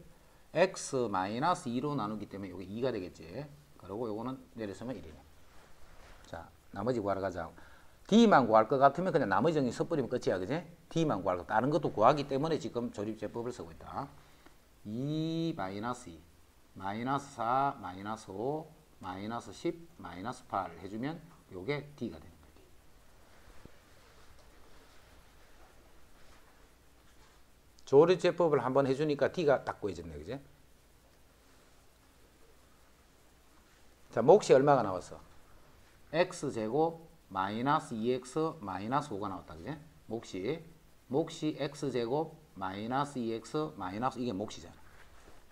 x-2로 나누기 때문에 요게 2가 되겠지. 그리고 요거는 내려서면 1이네. 자, 나머지 구하러 가자. D만 구할 것 같으면 그냥 나머지 정리 섣버리면 끝이야. 그지? D만 구할 것. 다른 것도 구하기 때문에 지금 조립제법을 쓰고 있다. 2 마이너스 2, 마이너스 4, 마이너스 5, 마이너스 10, 마이너스 8 해주면 요게 D가 되는 거지. 조립제법을 한번 해주니까 D가 딱 구해졌네. 그지? 자, 몫이 얼마가 나왔어? x제곱 마이너스 2x 마이너스 5가 나왔다. 그지? 몫이 몫이 x제곱 마이너스 2x 마이너스 이게 몫이잖아.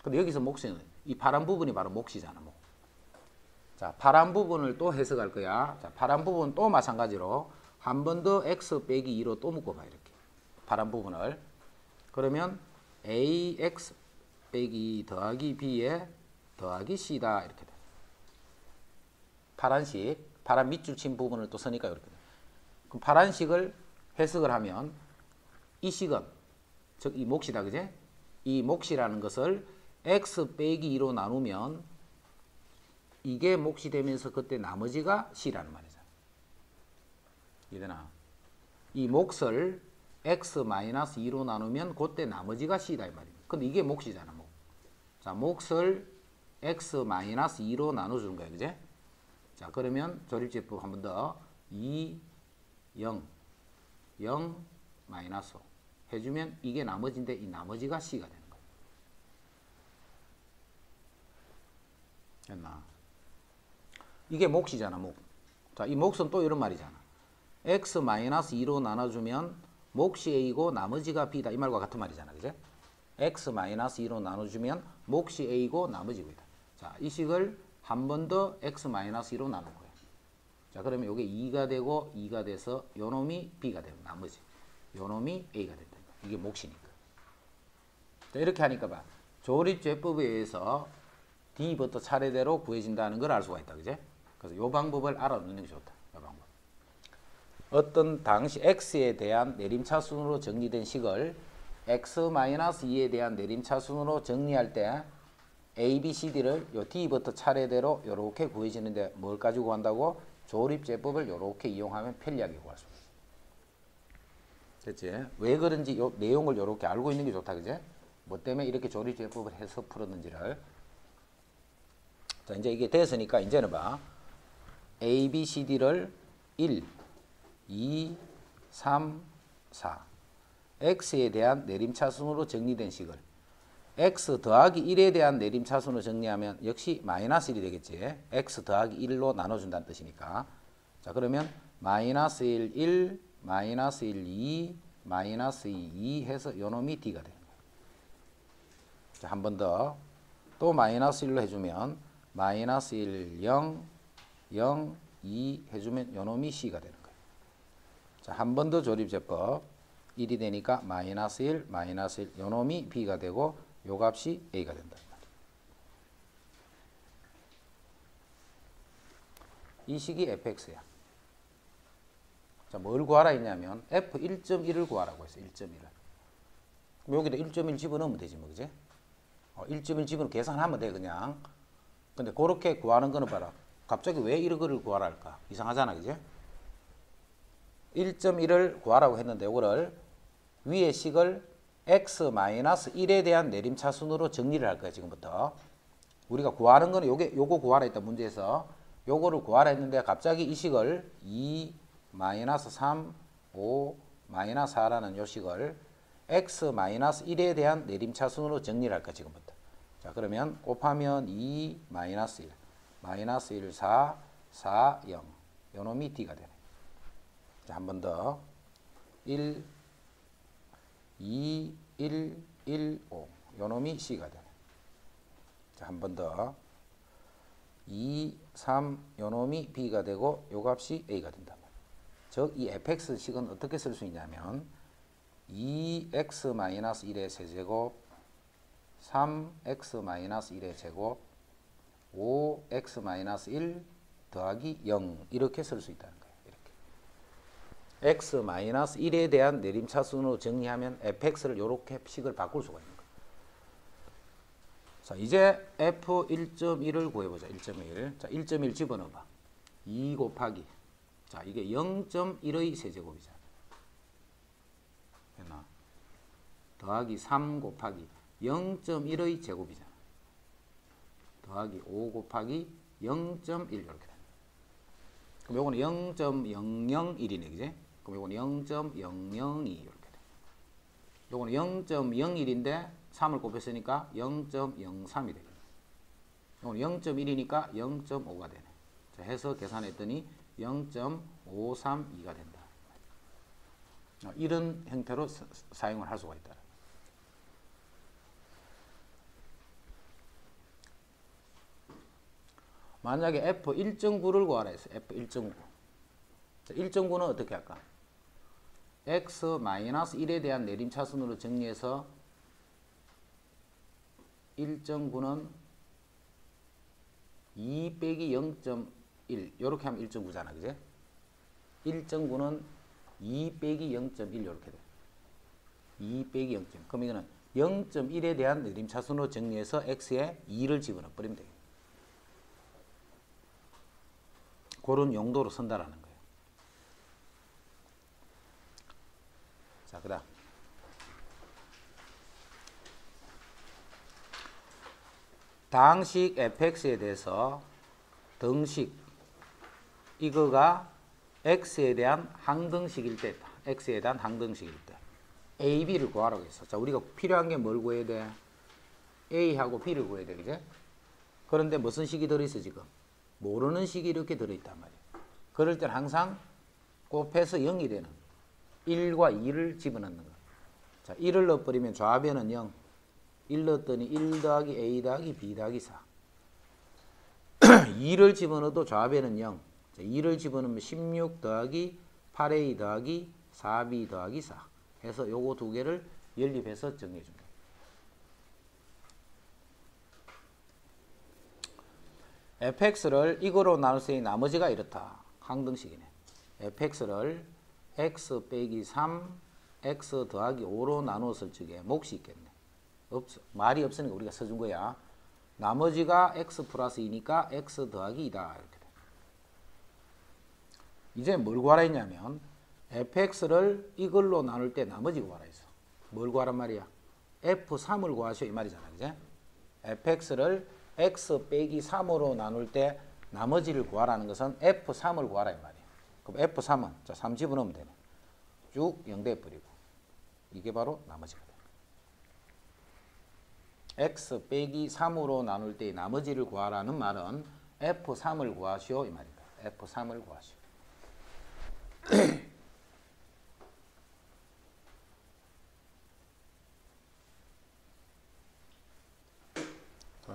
근데 여기서 몫은 이 파란 부분이 바로 몫이잖아. 뭐. 자, 파란 부분을 또 해석할 거야. 자, 파란 부분 또 마찬가지로 한 번 더 x 빼기 2로 또 묶어봐 이렇게 파란 부분을 그러면 ax 빼기 더하기 b에 더하기 c다 이렇게 돼 파란식 파란 밑줄 친 부분을 또 쓰니까 이렇게 돼 그럼 파란식을 해석을 하면 이 식은 즉 이 몫이다 그제 이 몫이라는 것을 x 빼기 2로 나누면 이게 몫이 되면서 그때 나머지가 c라는 말이잖아. 이해되나? 이 몫을 x-2로 나누면 그때 나머지가 c다 이 말이야. 근데 이게 몫이잖아, 몫. 자, 몫을 x-2로 나눠주는 거야, 그제? 자, 그러면 조립제법 한 번 더. 2, 0, 0, 마이너스 5 해주면 이게 나머지인데 이 나머지가 c가 되는 됐나? 이게 몫이잖아, 몫. 자, 이 몫은 또 이런 말이잖아. x-2로 나눠주면 몫이 a고 나머지가 b다. 이 말과 같은 말이잖아. 그제? x-2로 나눠주면 몫이 a고 나머지 b다. 자, 이 식을 한 번 더 x-2로 나눈 거야. 자, 그러면 이게 2가 되고 2가 돼서 요 놈이 b가 되고 나머지 요 놈이 a가 된다. 이게 몫이니까. 자, 이렇게 하니까 봐. 조립제법에 의해서 D부터 차례대로 구해진다는 걸 알 수가 있다. 그제? 그래서 요 방법을 알아놓는 게 좋다. 요 방법. 어떤 당시 x에 대한 내림차순으로 정리된 식을 x-2에 대한 내림차순으로 정리할 때 a, b, c, d를 요 d부터 차례대로 요렇게 구해지는데 뭘 가지고 한다고? 조립제법을 요렇게 이용하면 편리하게 구할 수 있어. 됐지? 왜 그런지 요 내용을 요렇게 알고 있는 게 좋다. 그제? 뭐 때문에 이렇게 조립제법을 해서 풀었는지를 자, 이제 이게 됐으니까 이제는 봐. A, B, C, D를 1, 2, 3, 4. X에 대한 내림차순으로 정리된 식을 X 더하기 1에 대한 내림차순으로 정리하면 역시 마이너스 1이 되겠지. X 더하기 1로 나눠준다는 뜻이니까. 자, 그러면 마이너스 1, 1, 마이너스 1, 2, 마이너스 2, 2 해서 요놈이 D가 거예요. 자, 한 번 더. 또 마이너스 1로 해주면 마이너스 1, 0, 0, 2 해주면 요놈이 C가 되는 거예요. 자, 한 번 더 조립제법. 1이 되니까 마이너스 1, 마이너스 1, 요놈이 B가 되고 요 값이 A가 된다. 이 식이 fx야. 자, 뭘 구하라 했냐면 f 1.1을 구하라고 했어. 1.1을. 그럼 여기다 1.1 집어넣으면 되지 뭐, 그지? 어, 1.1 집어넣으면 계산하면 돼, 그냥. 근데 그렇게 구하는 거는 봐라. 갑자기 왜 이거를 구하라 할까? 이상하잖아, 그지? 1.1을 구하라고 했는데 이거를 위의 식을 x-1에 대한 내림차순으로 정리를 할 거야, 지금부터. 우리가 구하는 거는 요게 요거 구하라 했다 문제에서 요거를 구하라 했는데 갑자기 이 식을 2 3 5 4라는 요 식을 x-1에 대한 내림차순으로 정리를 할 거야, 지금부터. 자, 그러면 곱하면 2 마이너스 1, 마이너스 1, 4, 4, 0. 요놈이 d가 되네. 자, 한 번 더. 1, 2, 1, 1, 5. 요놈이 c가 되네. 자, 한 번 더. 2, 3, 요놈이 b가 되고 요 값이 a가 된다. 즉, 이 fx식은 어떻게 쓸 수 있냐면 2x-1의 세제곱 3x-1의 제곱 5x-1 더하기 0 이렇게 쓸 수 있다는 거예요. 이렇게. x-1에 대한 내림차순으로 정리하면 fx를 이렇게 식을 바꿀 수가 있는 거예요. 자, 이제 f1.1을 구해보자. 1.1. 자, 1.1 집어넣어봐. 2 곱하기. 자, 이게 0.1의 세제곱이잖아. 됐나? 더하기 3 곱하기 0.1의 제곱이잖아. 더하기 5 곱하기 0.1 이렇게 됩니다. 그럼 요거는 0.001이네, 그지? 그럼 요거는 0.002 이렇게 돼. 요거는 0.01인데 3을 곱했으니까 0.03이 되겠네. 요거는 0.1이니까 0.5가 되네. 자, 해서 계산했더니 0.532가 된다. 이런 형태로 사, 용을 할 수가 있다. 만약에 F1.9를 구하라 했어. F1.9. 자, 1.9는 어떻게 할까? x-1에 대한 내림차순으로 정리해서 1.9는 2 빼기 0.1 이렇게 하면 1.9잖아 그제? 1.9는 2 빼기 0.1 이렇게 돼. 2 빼기 0.1 그럼 이거는 0.1에 대한 내림차순으로 정리해서 x에 2를 집어넣어 버리면 되겠네. 그런 용도로 쓴다라는 거예요. 자, 그 다음. 당식 fx에 대해서 등식 이거가 x에 대한 항등식일 때 x에 대한 항등식일 때 a, b를 구하라고 했어. 자, 우리가 필요한 게 뭘 구해야 돼? a하고 b를 구해야 돼, 그제? 그런데 무슨 식이 들어있어, 지금? 모르는 식이 이렇게 들어있단 말이야. 그럴 땐 항상 곱해서 0이 되는 1과 2를 집어넣는 거야. 자, 1을 넣어버리면 좌변은 0. 1 넣었더니 1 더하기 a 더하기 b 더하기 4. 2를 집어넣어도 좌변은 0. 자, 2를 집어넣으면 16 더하기 8a 더하기 4b 더하기 4. 해서 요거 두 개를 연립해서 정리해 줍니다. Fx를 이거로 나눌 수 있는 나머지가 이렇다. 항등식이네. fx를 x 빼기 3, x 더하기 5로 나누었을 적에 몫이 있겠네. 없어. 말이 없으니까 우리가 써준 거야. 나머지가 x 플러스 2니까 x 더하기 2다. 이렇게 돼. 이제 뭘 구하라 했냐면 fx를 이걸로 나눌 때 나머지 구하라 했어. 뭘 구하란 말이야? f3을 구하시오 이 말이잖아. 이제 fx를 x 빼기 3으로 나눌 때 나머지를 구하라는 것은 f3을 구하라 이 말이야. 그럼 f3은 자, 3 집어넣으면 되네. 쭉 0대 버리고 이게 바로 나머지가 돼. x 빼기 3으로 나눌 때 나머지를 구하라는 말은 f3을 구하시오 이 말이다. f3을 구하시오.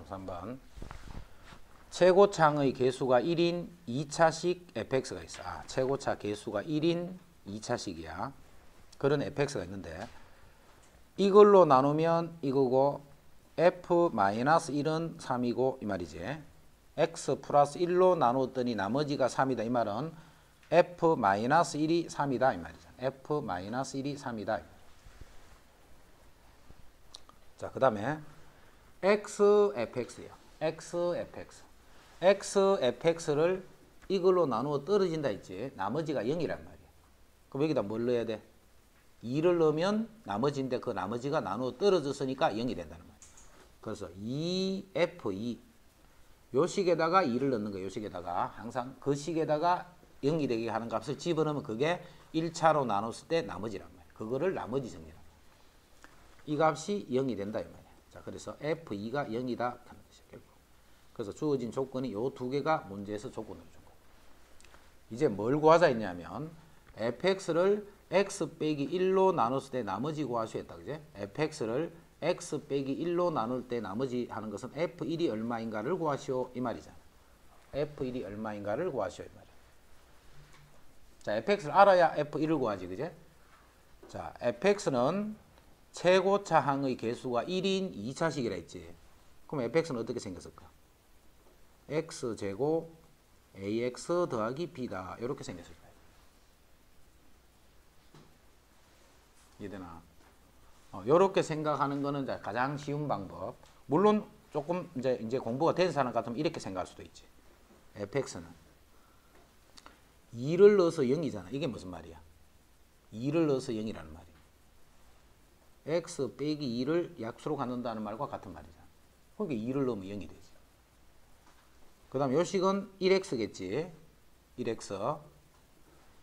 3번 최고창의 개수가 1인 2차식 fx가 있어. 아, 최고차 개수가 1인 2차식이야. 그런 fx가 있는데 이걸로 나누면 이거고 f-1은 3이고 이 말이지. x 플러스 1로 나누었더니 나머지가 3이다. 이 말은 f-1이 3이다. 이 말이죠. f-1이 3이다. 자, 그 다음에 xfx예요. xfx. xfx를 이걸로 나누어 떨어진다 했지. 나머지가 0이란 말이야. 그럼 여기다 뭘 넣어야 돼? 2를 넣으면 나머지인데 그 나머지가 나누어 떨어졌으니까 0이 된다는 말이야. 그래서 2f2 요 식에다가 2를 넣는 거예요. 요 식에다가 항상 그 식에다가 0이 되게 하는 값을 집어넣으면 그게 1차로 나눴을 때 나머지란 말이야. 그거를 나머지 정리란 말이야. 이 값이 0이 된다 이. 자, 그래서 F2가 0이다 하는 것이야, 결국. 그래서 주어진 조건이 요 두 개가 문제에서 조건으로 준 거야. 이제 뭘 구하자 했냐면 fx를 x 빼기 1로 나눴을 때 나머지 구하시오 했다, 그제? fx를 x 빼기 1로 나눌 때 나머지 하는 것은 f1이 얼마인가를 구하시오 이 말이잖아. f1이 얼마인가를 구하시오 이 말이야. 자, fx를 알아야 f1을 구하지, 그제? 자, fx는 최고 차항의 개수가 1인 2차식이라 했지. 그럼 fx는 어떻게 생겼을까? x제곱 ax 더하기 b다. 이렇게 생겼을 거야. 이해되나? 어, 이렇게 생각하는 거는 가장 쉬운 방법. 물론 조금 이제 이제 공부가 된 사람 같으면 이렇게 생각할 수도 있지. fx는 2를 넣어서 0이잖아. 이게 무슨 말이야? 2를 넣어서 0이라는 말이야. X 빼기 2를 약수로 갖는다는 말과 같은 말이잖아. 그러니까 2를 넣으면 0이 되지. 그 다음 요식은 1x겠지. 1x.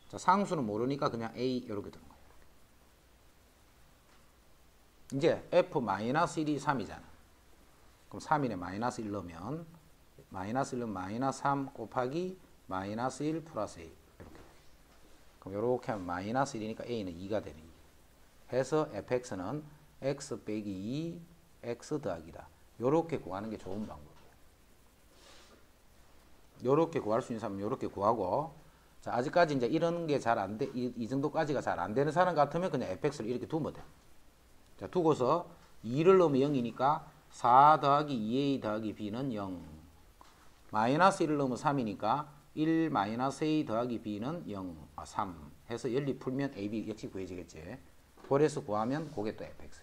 자, 상수는 모르니까 그냥 a 이렇게 되는 거야. 이제 f-1이 3이잖아. 그럼 3인에 마이너스 1 넣으면 마이너스 1은 마이너스 3 곱하기 마이너스 1 플러스 a 이렇게 그럼 이렇게 하면 마이너스 1이니까 a는 2가 되는. 해서 fx는 x 빼기 2 x 더하기다. 요렇게 구하는 게 좋은 방법이에요. 요렇게 구할 수 있는 사람은 요렇게 구하고 자, 아직까지 이제 이런 게 잘 안 돼, 이, 이 정도까지가 잘 안 되는 사람 같으면 그냥 fx를 이렇게 두면 돼. 자, 두고서 2를 넣으면 0이니까 4 더하기 2a 더하기 b는 0. 마이너스 1을 넣으면 3이니까 1 마이너스 a 더하기 b는 0, 아, 3 해서 연립 풀면 ab 역시 구해지겠지. 그래서 구하면 그게 또 fx.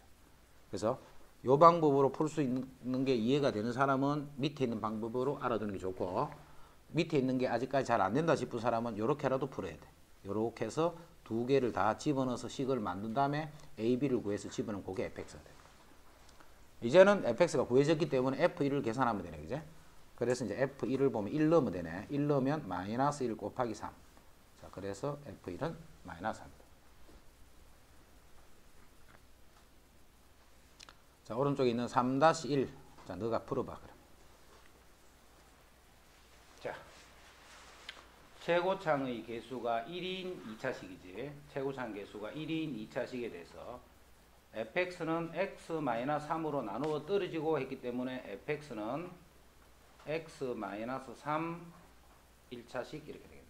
그래서 요 방법으로 풀 수 있는 게 이해가 되는 사람은 밑에 있는 방법으로 알아두는 게 좋고 밑에 있는 게 아직까지 잘 안 된다 싶은 사람은 요렇게라도 풀어야 돼. 요렇게 해서 두 개를 다 집어넣어서 식을 만든 다음에 a, b를 구해서 집어넣으면 그게 fx가 돼. 이제는 fx가 구해졌기 때문에 f1을 계산하면 되네. 그제? 그래서 이제 f1을 보면 1 넣으면 되네. 1 넣으면 마이너스 1 곱하기 3. 자, 그래서 f1은 마이너스 3입니다. 자, 오른쪽에 있는 3-1. 자, 너가 풀어봐, 그럼. 자, 최고창의 개수가 1인 2차식이지. 최고창 개수가 1인 2차식에 대해서 fx는 x-3으로 나누어 떨어지고 했기 때문에 fx는 x-3 1차식 이렇게 되겠네.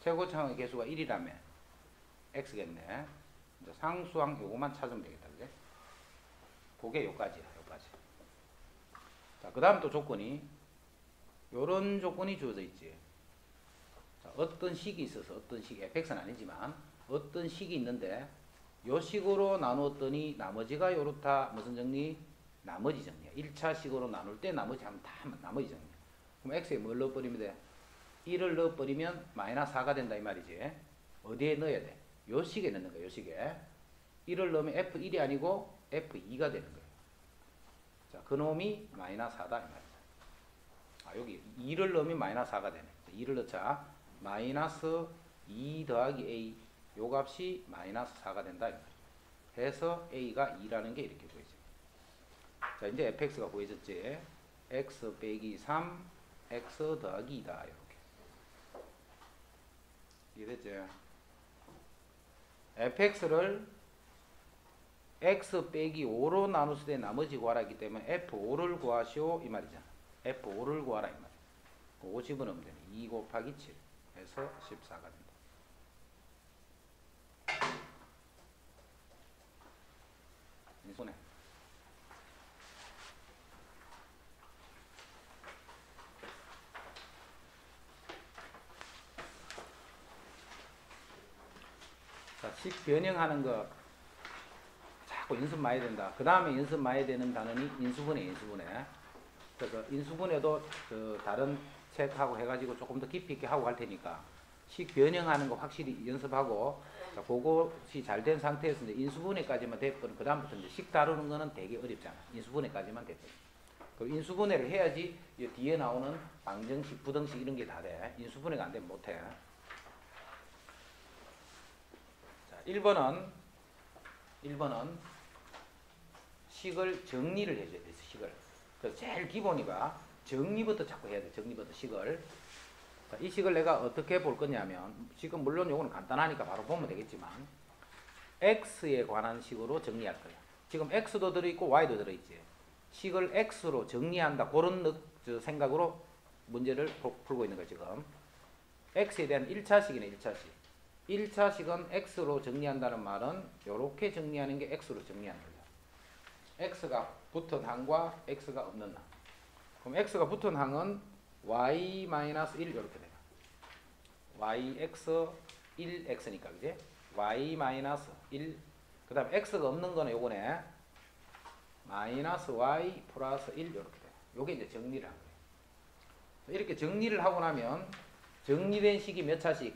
최고창의 개수가 1이라면 x겠네. 상수항 요거만 찾으면 되겠다. 그게 요까지야, 요까지. 자, 그 다음 또 조건이 요런 조건이 주어져 있지. 자, 어떤 식이 있어서 어떤 식, fx는 아니지만 어떤 식이 있는데 요 식으로 나누었더니 나머지가 요렇다 무슨 정리? 나머지 정리야. 1차 식으로 나눌 때 나머지 하면 다 나머지 정리. 그럼 x에 뭘 넣어버리면 돼? 1을 넣어버리면 마이너스 4가 된다 이 말이지. 어디에 넣어야 돼? 요 식에 넣는 거야. 요 식에. 1을 넣으면 f1이 아니고 f2가 되는 거예요. 자, 그놈이 마이너스 4다 이 말이죠. 아, 여기 2를 넣으면 마이너스 4가 되네. 2를 넣자. 마이너스 2 더하기 a 요 값이 마이너스 4가 된다. 해서 a가 2라는 게 이렇게 보이죠. 자, 이제 fx가 보여졌지. x 빼기 3 x 더하기 2다 이렇게. 이해됐지? fx를 x 빼기 5로 나눴을 때 나머지 구하라 했기 때문에 f5를 구하시오 이 말이잖아. f5를 구하라 이 말이야. 5 집어넣으면 되네. 2 곱하기 7 해서 14가 된다. 손에 자, 식 변형하는 거 자꾸 연습 많이 된다. 그 다음에 연습 많이 되는 단원이 인수분해, 인수분해. 그래서 인수분해도 그 다른 책하고 해가지고 조금 더 깊이 있게 하고 갈 테니까 식 변형하는 거 확실히 연습하고 자, 그것이 잘 된 상태에서 이제 인수분해까지만 됐거든. 그 다음부터 이제 식 다루는 거는 되게 어렵잖아. 인수분해까지만 됐거든. 그 인수분해를 해야지 이 뒤에 나오는 방정식, 부등식 이런 게 다 돼. 인수분해가 안 되면 못해. 자, 1번은 1번은 식을 정리를 해줘야 돼. 식을. 그래서 제일 기본이가 정리부터 자꾸 해야 돼. 정리부터 식을. 자, 이 식을 내가 어떻게 볼 거냐면 지금 물론 요거는 간단하니까 바로 보면 되겠지만 x에 관한 식으로 정리할 거야. 지금 x도 들어있고 y도 들어있지. 식을 x로 정리한다. 그런 생각으로 문제를 푸- 풀고 있는 거야 지금. x에 대한 1차식이네 1차식. 1차식은 x로 정리한다는 말은 이렇게 정리하는 게 x로 정리하는. X가 붙은 항과 x가 없는 항. 그럼 x가 붙은 항은 y-1 이렇게 돼요. yx 1x니까 그지? y-1 그 다음 x가 없는 거는 요거네 마이너스 y 플러스 1 이렇게 돼요. 요게 이제 정리를 한 거예요. 이렇게 정리를 하고 나면 정리된 식이 몇 차식?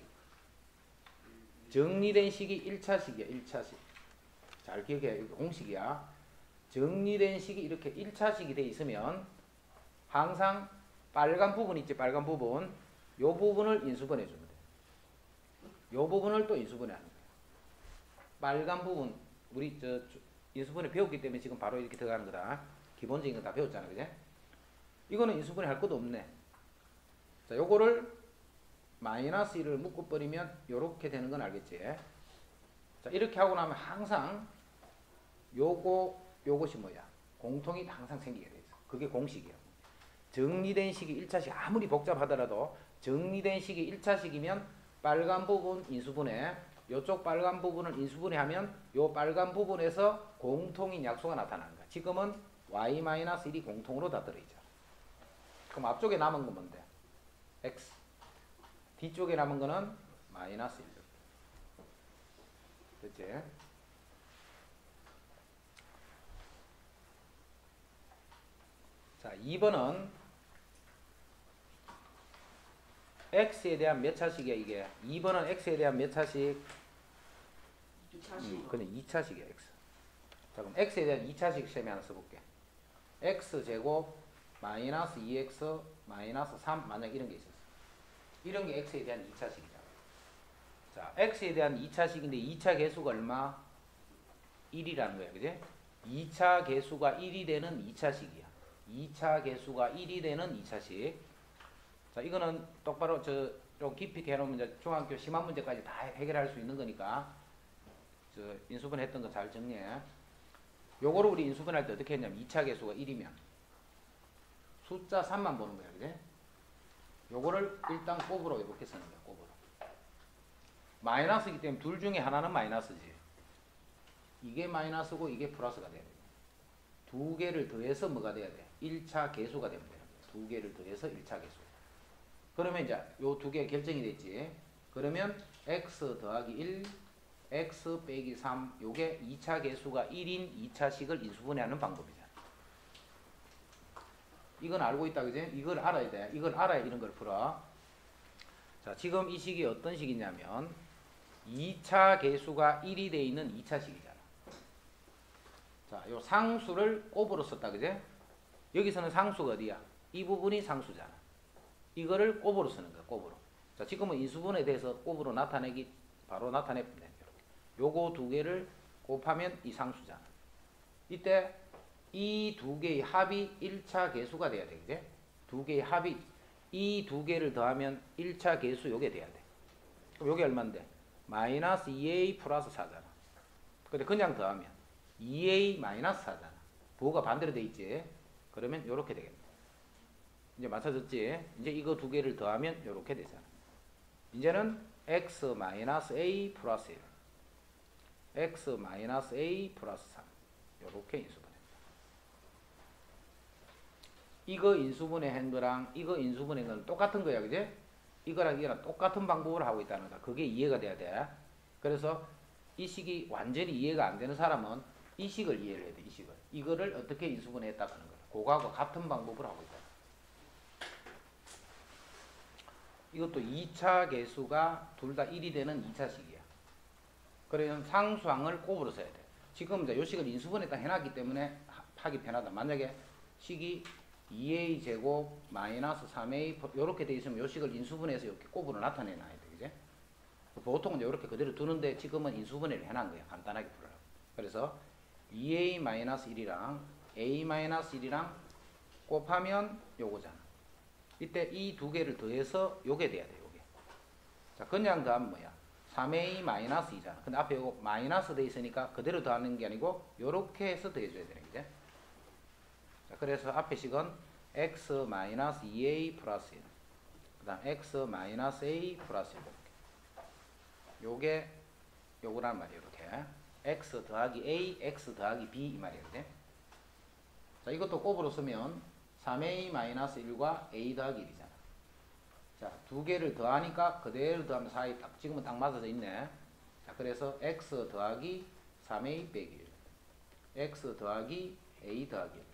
정리된 식이 1차식이야 1차식 잘 기억해 공식이야 정리된 식이 이렇게 1차식이 돼 있으면 항상 빨간 부분 있지 빨간 부분 요 부분을 인수분해 주면 돼. 요 부분을 또 인수분해 하는 거야. 빨간 부분 우리 저 주- 인수분해 배웠기 때문에 지금 바로 이렇게 들어가는 거다. 기본적인 거 다 배웠잖아, 그제? 이거는 인수분해 할 것도 없네. 자, 요거를 마이너스 1을 묶어 버리면 요렇게 되는 건 알겠지? 자, 이렇게 하고 나면 항상 요거 요것이 뭐야? 공통이 항상 생기게 돼 있어. 그게 공식이야. 정리된 식이 1차식 아무리 복잡하더라도 정리된 식이 1차식이면 빨간 부분 인수분해 요쪽 빨간 부분을 인수분해 하면 요 빨간 부분에서 공통인 약수가 나타나는 거야. 지금은 y-1이 공통으로 다 들어있죠. 그럼 앞쪽에 남은 건 뭔데? x. 뒤쪽에 남은 거는 마이너스 1. 됐지? 자, 2번은 x에 대한 몇 차식이야 이게? 2번은 x에 대한 몇 차식? 음, 그냥 2차식이야 x. 자 그럼 x에 대한 2차식 셈이 하나 써볼게. x 제곱 마이너스 2x 마이너스 3 만약 이런 게 있었어. 이런 게 x에 대한 2차식이잖아. 자 x에 대한 2차식인데 2차 개수가 얼마? 1이라는 거야, 그지? 2차 개수가 1이 되는 2차식이야. 2차 개수가 1이 되는 2차식. 자, 이거는 똑바로 저 좀 깊이 해놓으면 중학교 심한 문제까지 다 해결할 수 있는 거니까 저 인수분 했던 거 잘 정리해. 요거를 우리 인수분 할 때 어떻게 했냐면 2차 개수가 1이면 숫자 3만 보는 거야, 그지? 요거를 일단 곱으로 이렇게 쓰는 거야, 곱으로. 마이너스이기 때문에 둘 중에 하나는 마이너스지. 이게 마이너스고 이게 플러스가 돼야 돼. 두 개를 더해서 뭐가 돼야 돼? 1차 개수가 거야. 두 개를 더해서 1차 개수. 그러면 이제 요 두 개 결정이 됐지. 그러면 x 더하기 1, x 빼기 3, 요게 2차 개수가 1인 2차식을 인수분해하는 방법이잖아. 이건 알고 있다, 그지? 이걸 알아야 돼. 이걸 알아야 이런 걸 풀어. 자, 지금 이 식이 어떤 식이냐면 2차 개수가 1이 돼 있는 2차식이잖아. 자, 요 상수를 곱으로 썼다, 그지? 여기서는 상수가 어디야? 이 부분이 상수잖아. 이거를 곱으로 쓰는 거야, 곱으로. 자, 지금은 인수분에 대해서 곱으로 나타내기 바로 나타내면. 요거 두 개를 곱하면 이 상수잖아. 이때 이 두 개의 합이 1차 개수가 돼야 돼. 그지? 두 개의 합이 이 두 개를 더하면 1차 개수 요게 돼야 돼. 그럼 요게 얼만데? 마이너스 2a 플러스 4잖아. 근데 그냥 더하면 2a 마이너스 4잖아. 부호가 반대로 돼 있지. 그러면 요렇게 되겠네. 이제 맞춰졌지? 이제 이거 두 개를 더하면 요렇게 되잖아. 이제는 x 마이너스 a 플러스 1. x 마이너스 a 플러스 3. 요렇게 인수분해. 이거 인수분해 한 거랑 이거 인수분해 건 똑같은 거야, 그지? 이거랑 이거랑 똑같은 방법을 하고 있다는 거다. 그게 이해가 돼야 돼. 그래서 이 식이 완전히 이해가 안 되는 사람은 이 식을 이해를 해야 돼, 이 식을. 이거를 어떻게 인수분해 했다고 하는 거 야. 그거하고 같은 방법을 하고 있다. 이것도 2차 개수가 둘 다 1이 되는 2차식이야. 그러면 상수항을 곱으로 써야 돼. 지금 이제 요 식을 인수분해 딱 해놨기 때문에 하- 하기 편하다. 만약에 식이 2a 제곱 마이너스 3a 이렇게 돼 있으면 요 식을 인수분해해서 이렇게 곱으로 나타내놔야 돼. 그지? 보통은 이렇게 그대로 두는데 지금은 인수분해를 해놓은 거야. 간단하게 풀어라. 그래서 2a 마이너스 1이랑 a 마이너스 1이랑 곱하면 요거잖아. 이때 이 두 개를 더해서 요게 돼야 돼, 요게. 자, 그냥 더하면 뭐야? 3a 마이너스 2잖아. 근데 앞에 요거 마이너스 돼 있으니까 그대로 더하는 게 아니고 요렇게 해서 더해줘야 되는 거지. 자, 그래서 앞에 식은 x 마이너스 2a 플러스 1. 그 다음 x 마이너스 a 플러스 1. 요게 요거란 말이에요, 이렇게. x 더하기 a, x 더하기 b 이 말이에요? 자, 이것도 곱으로 쓰면 3a 마이너스 1과 a 더하기 1이잖아. 자, 두 개를 더하니까 그대로 더하면 사이 딱, 지금은 딱 맞아져 있네. 자, 그래서 x 더하기 3a 빼기 1. x 더하기 a 더하기 1.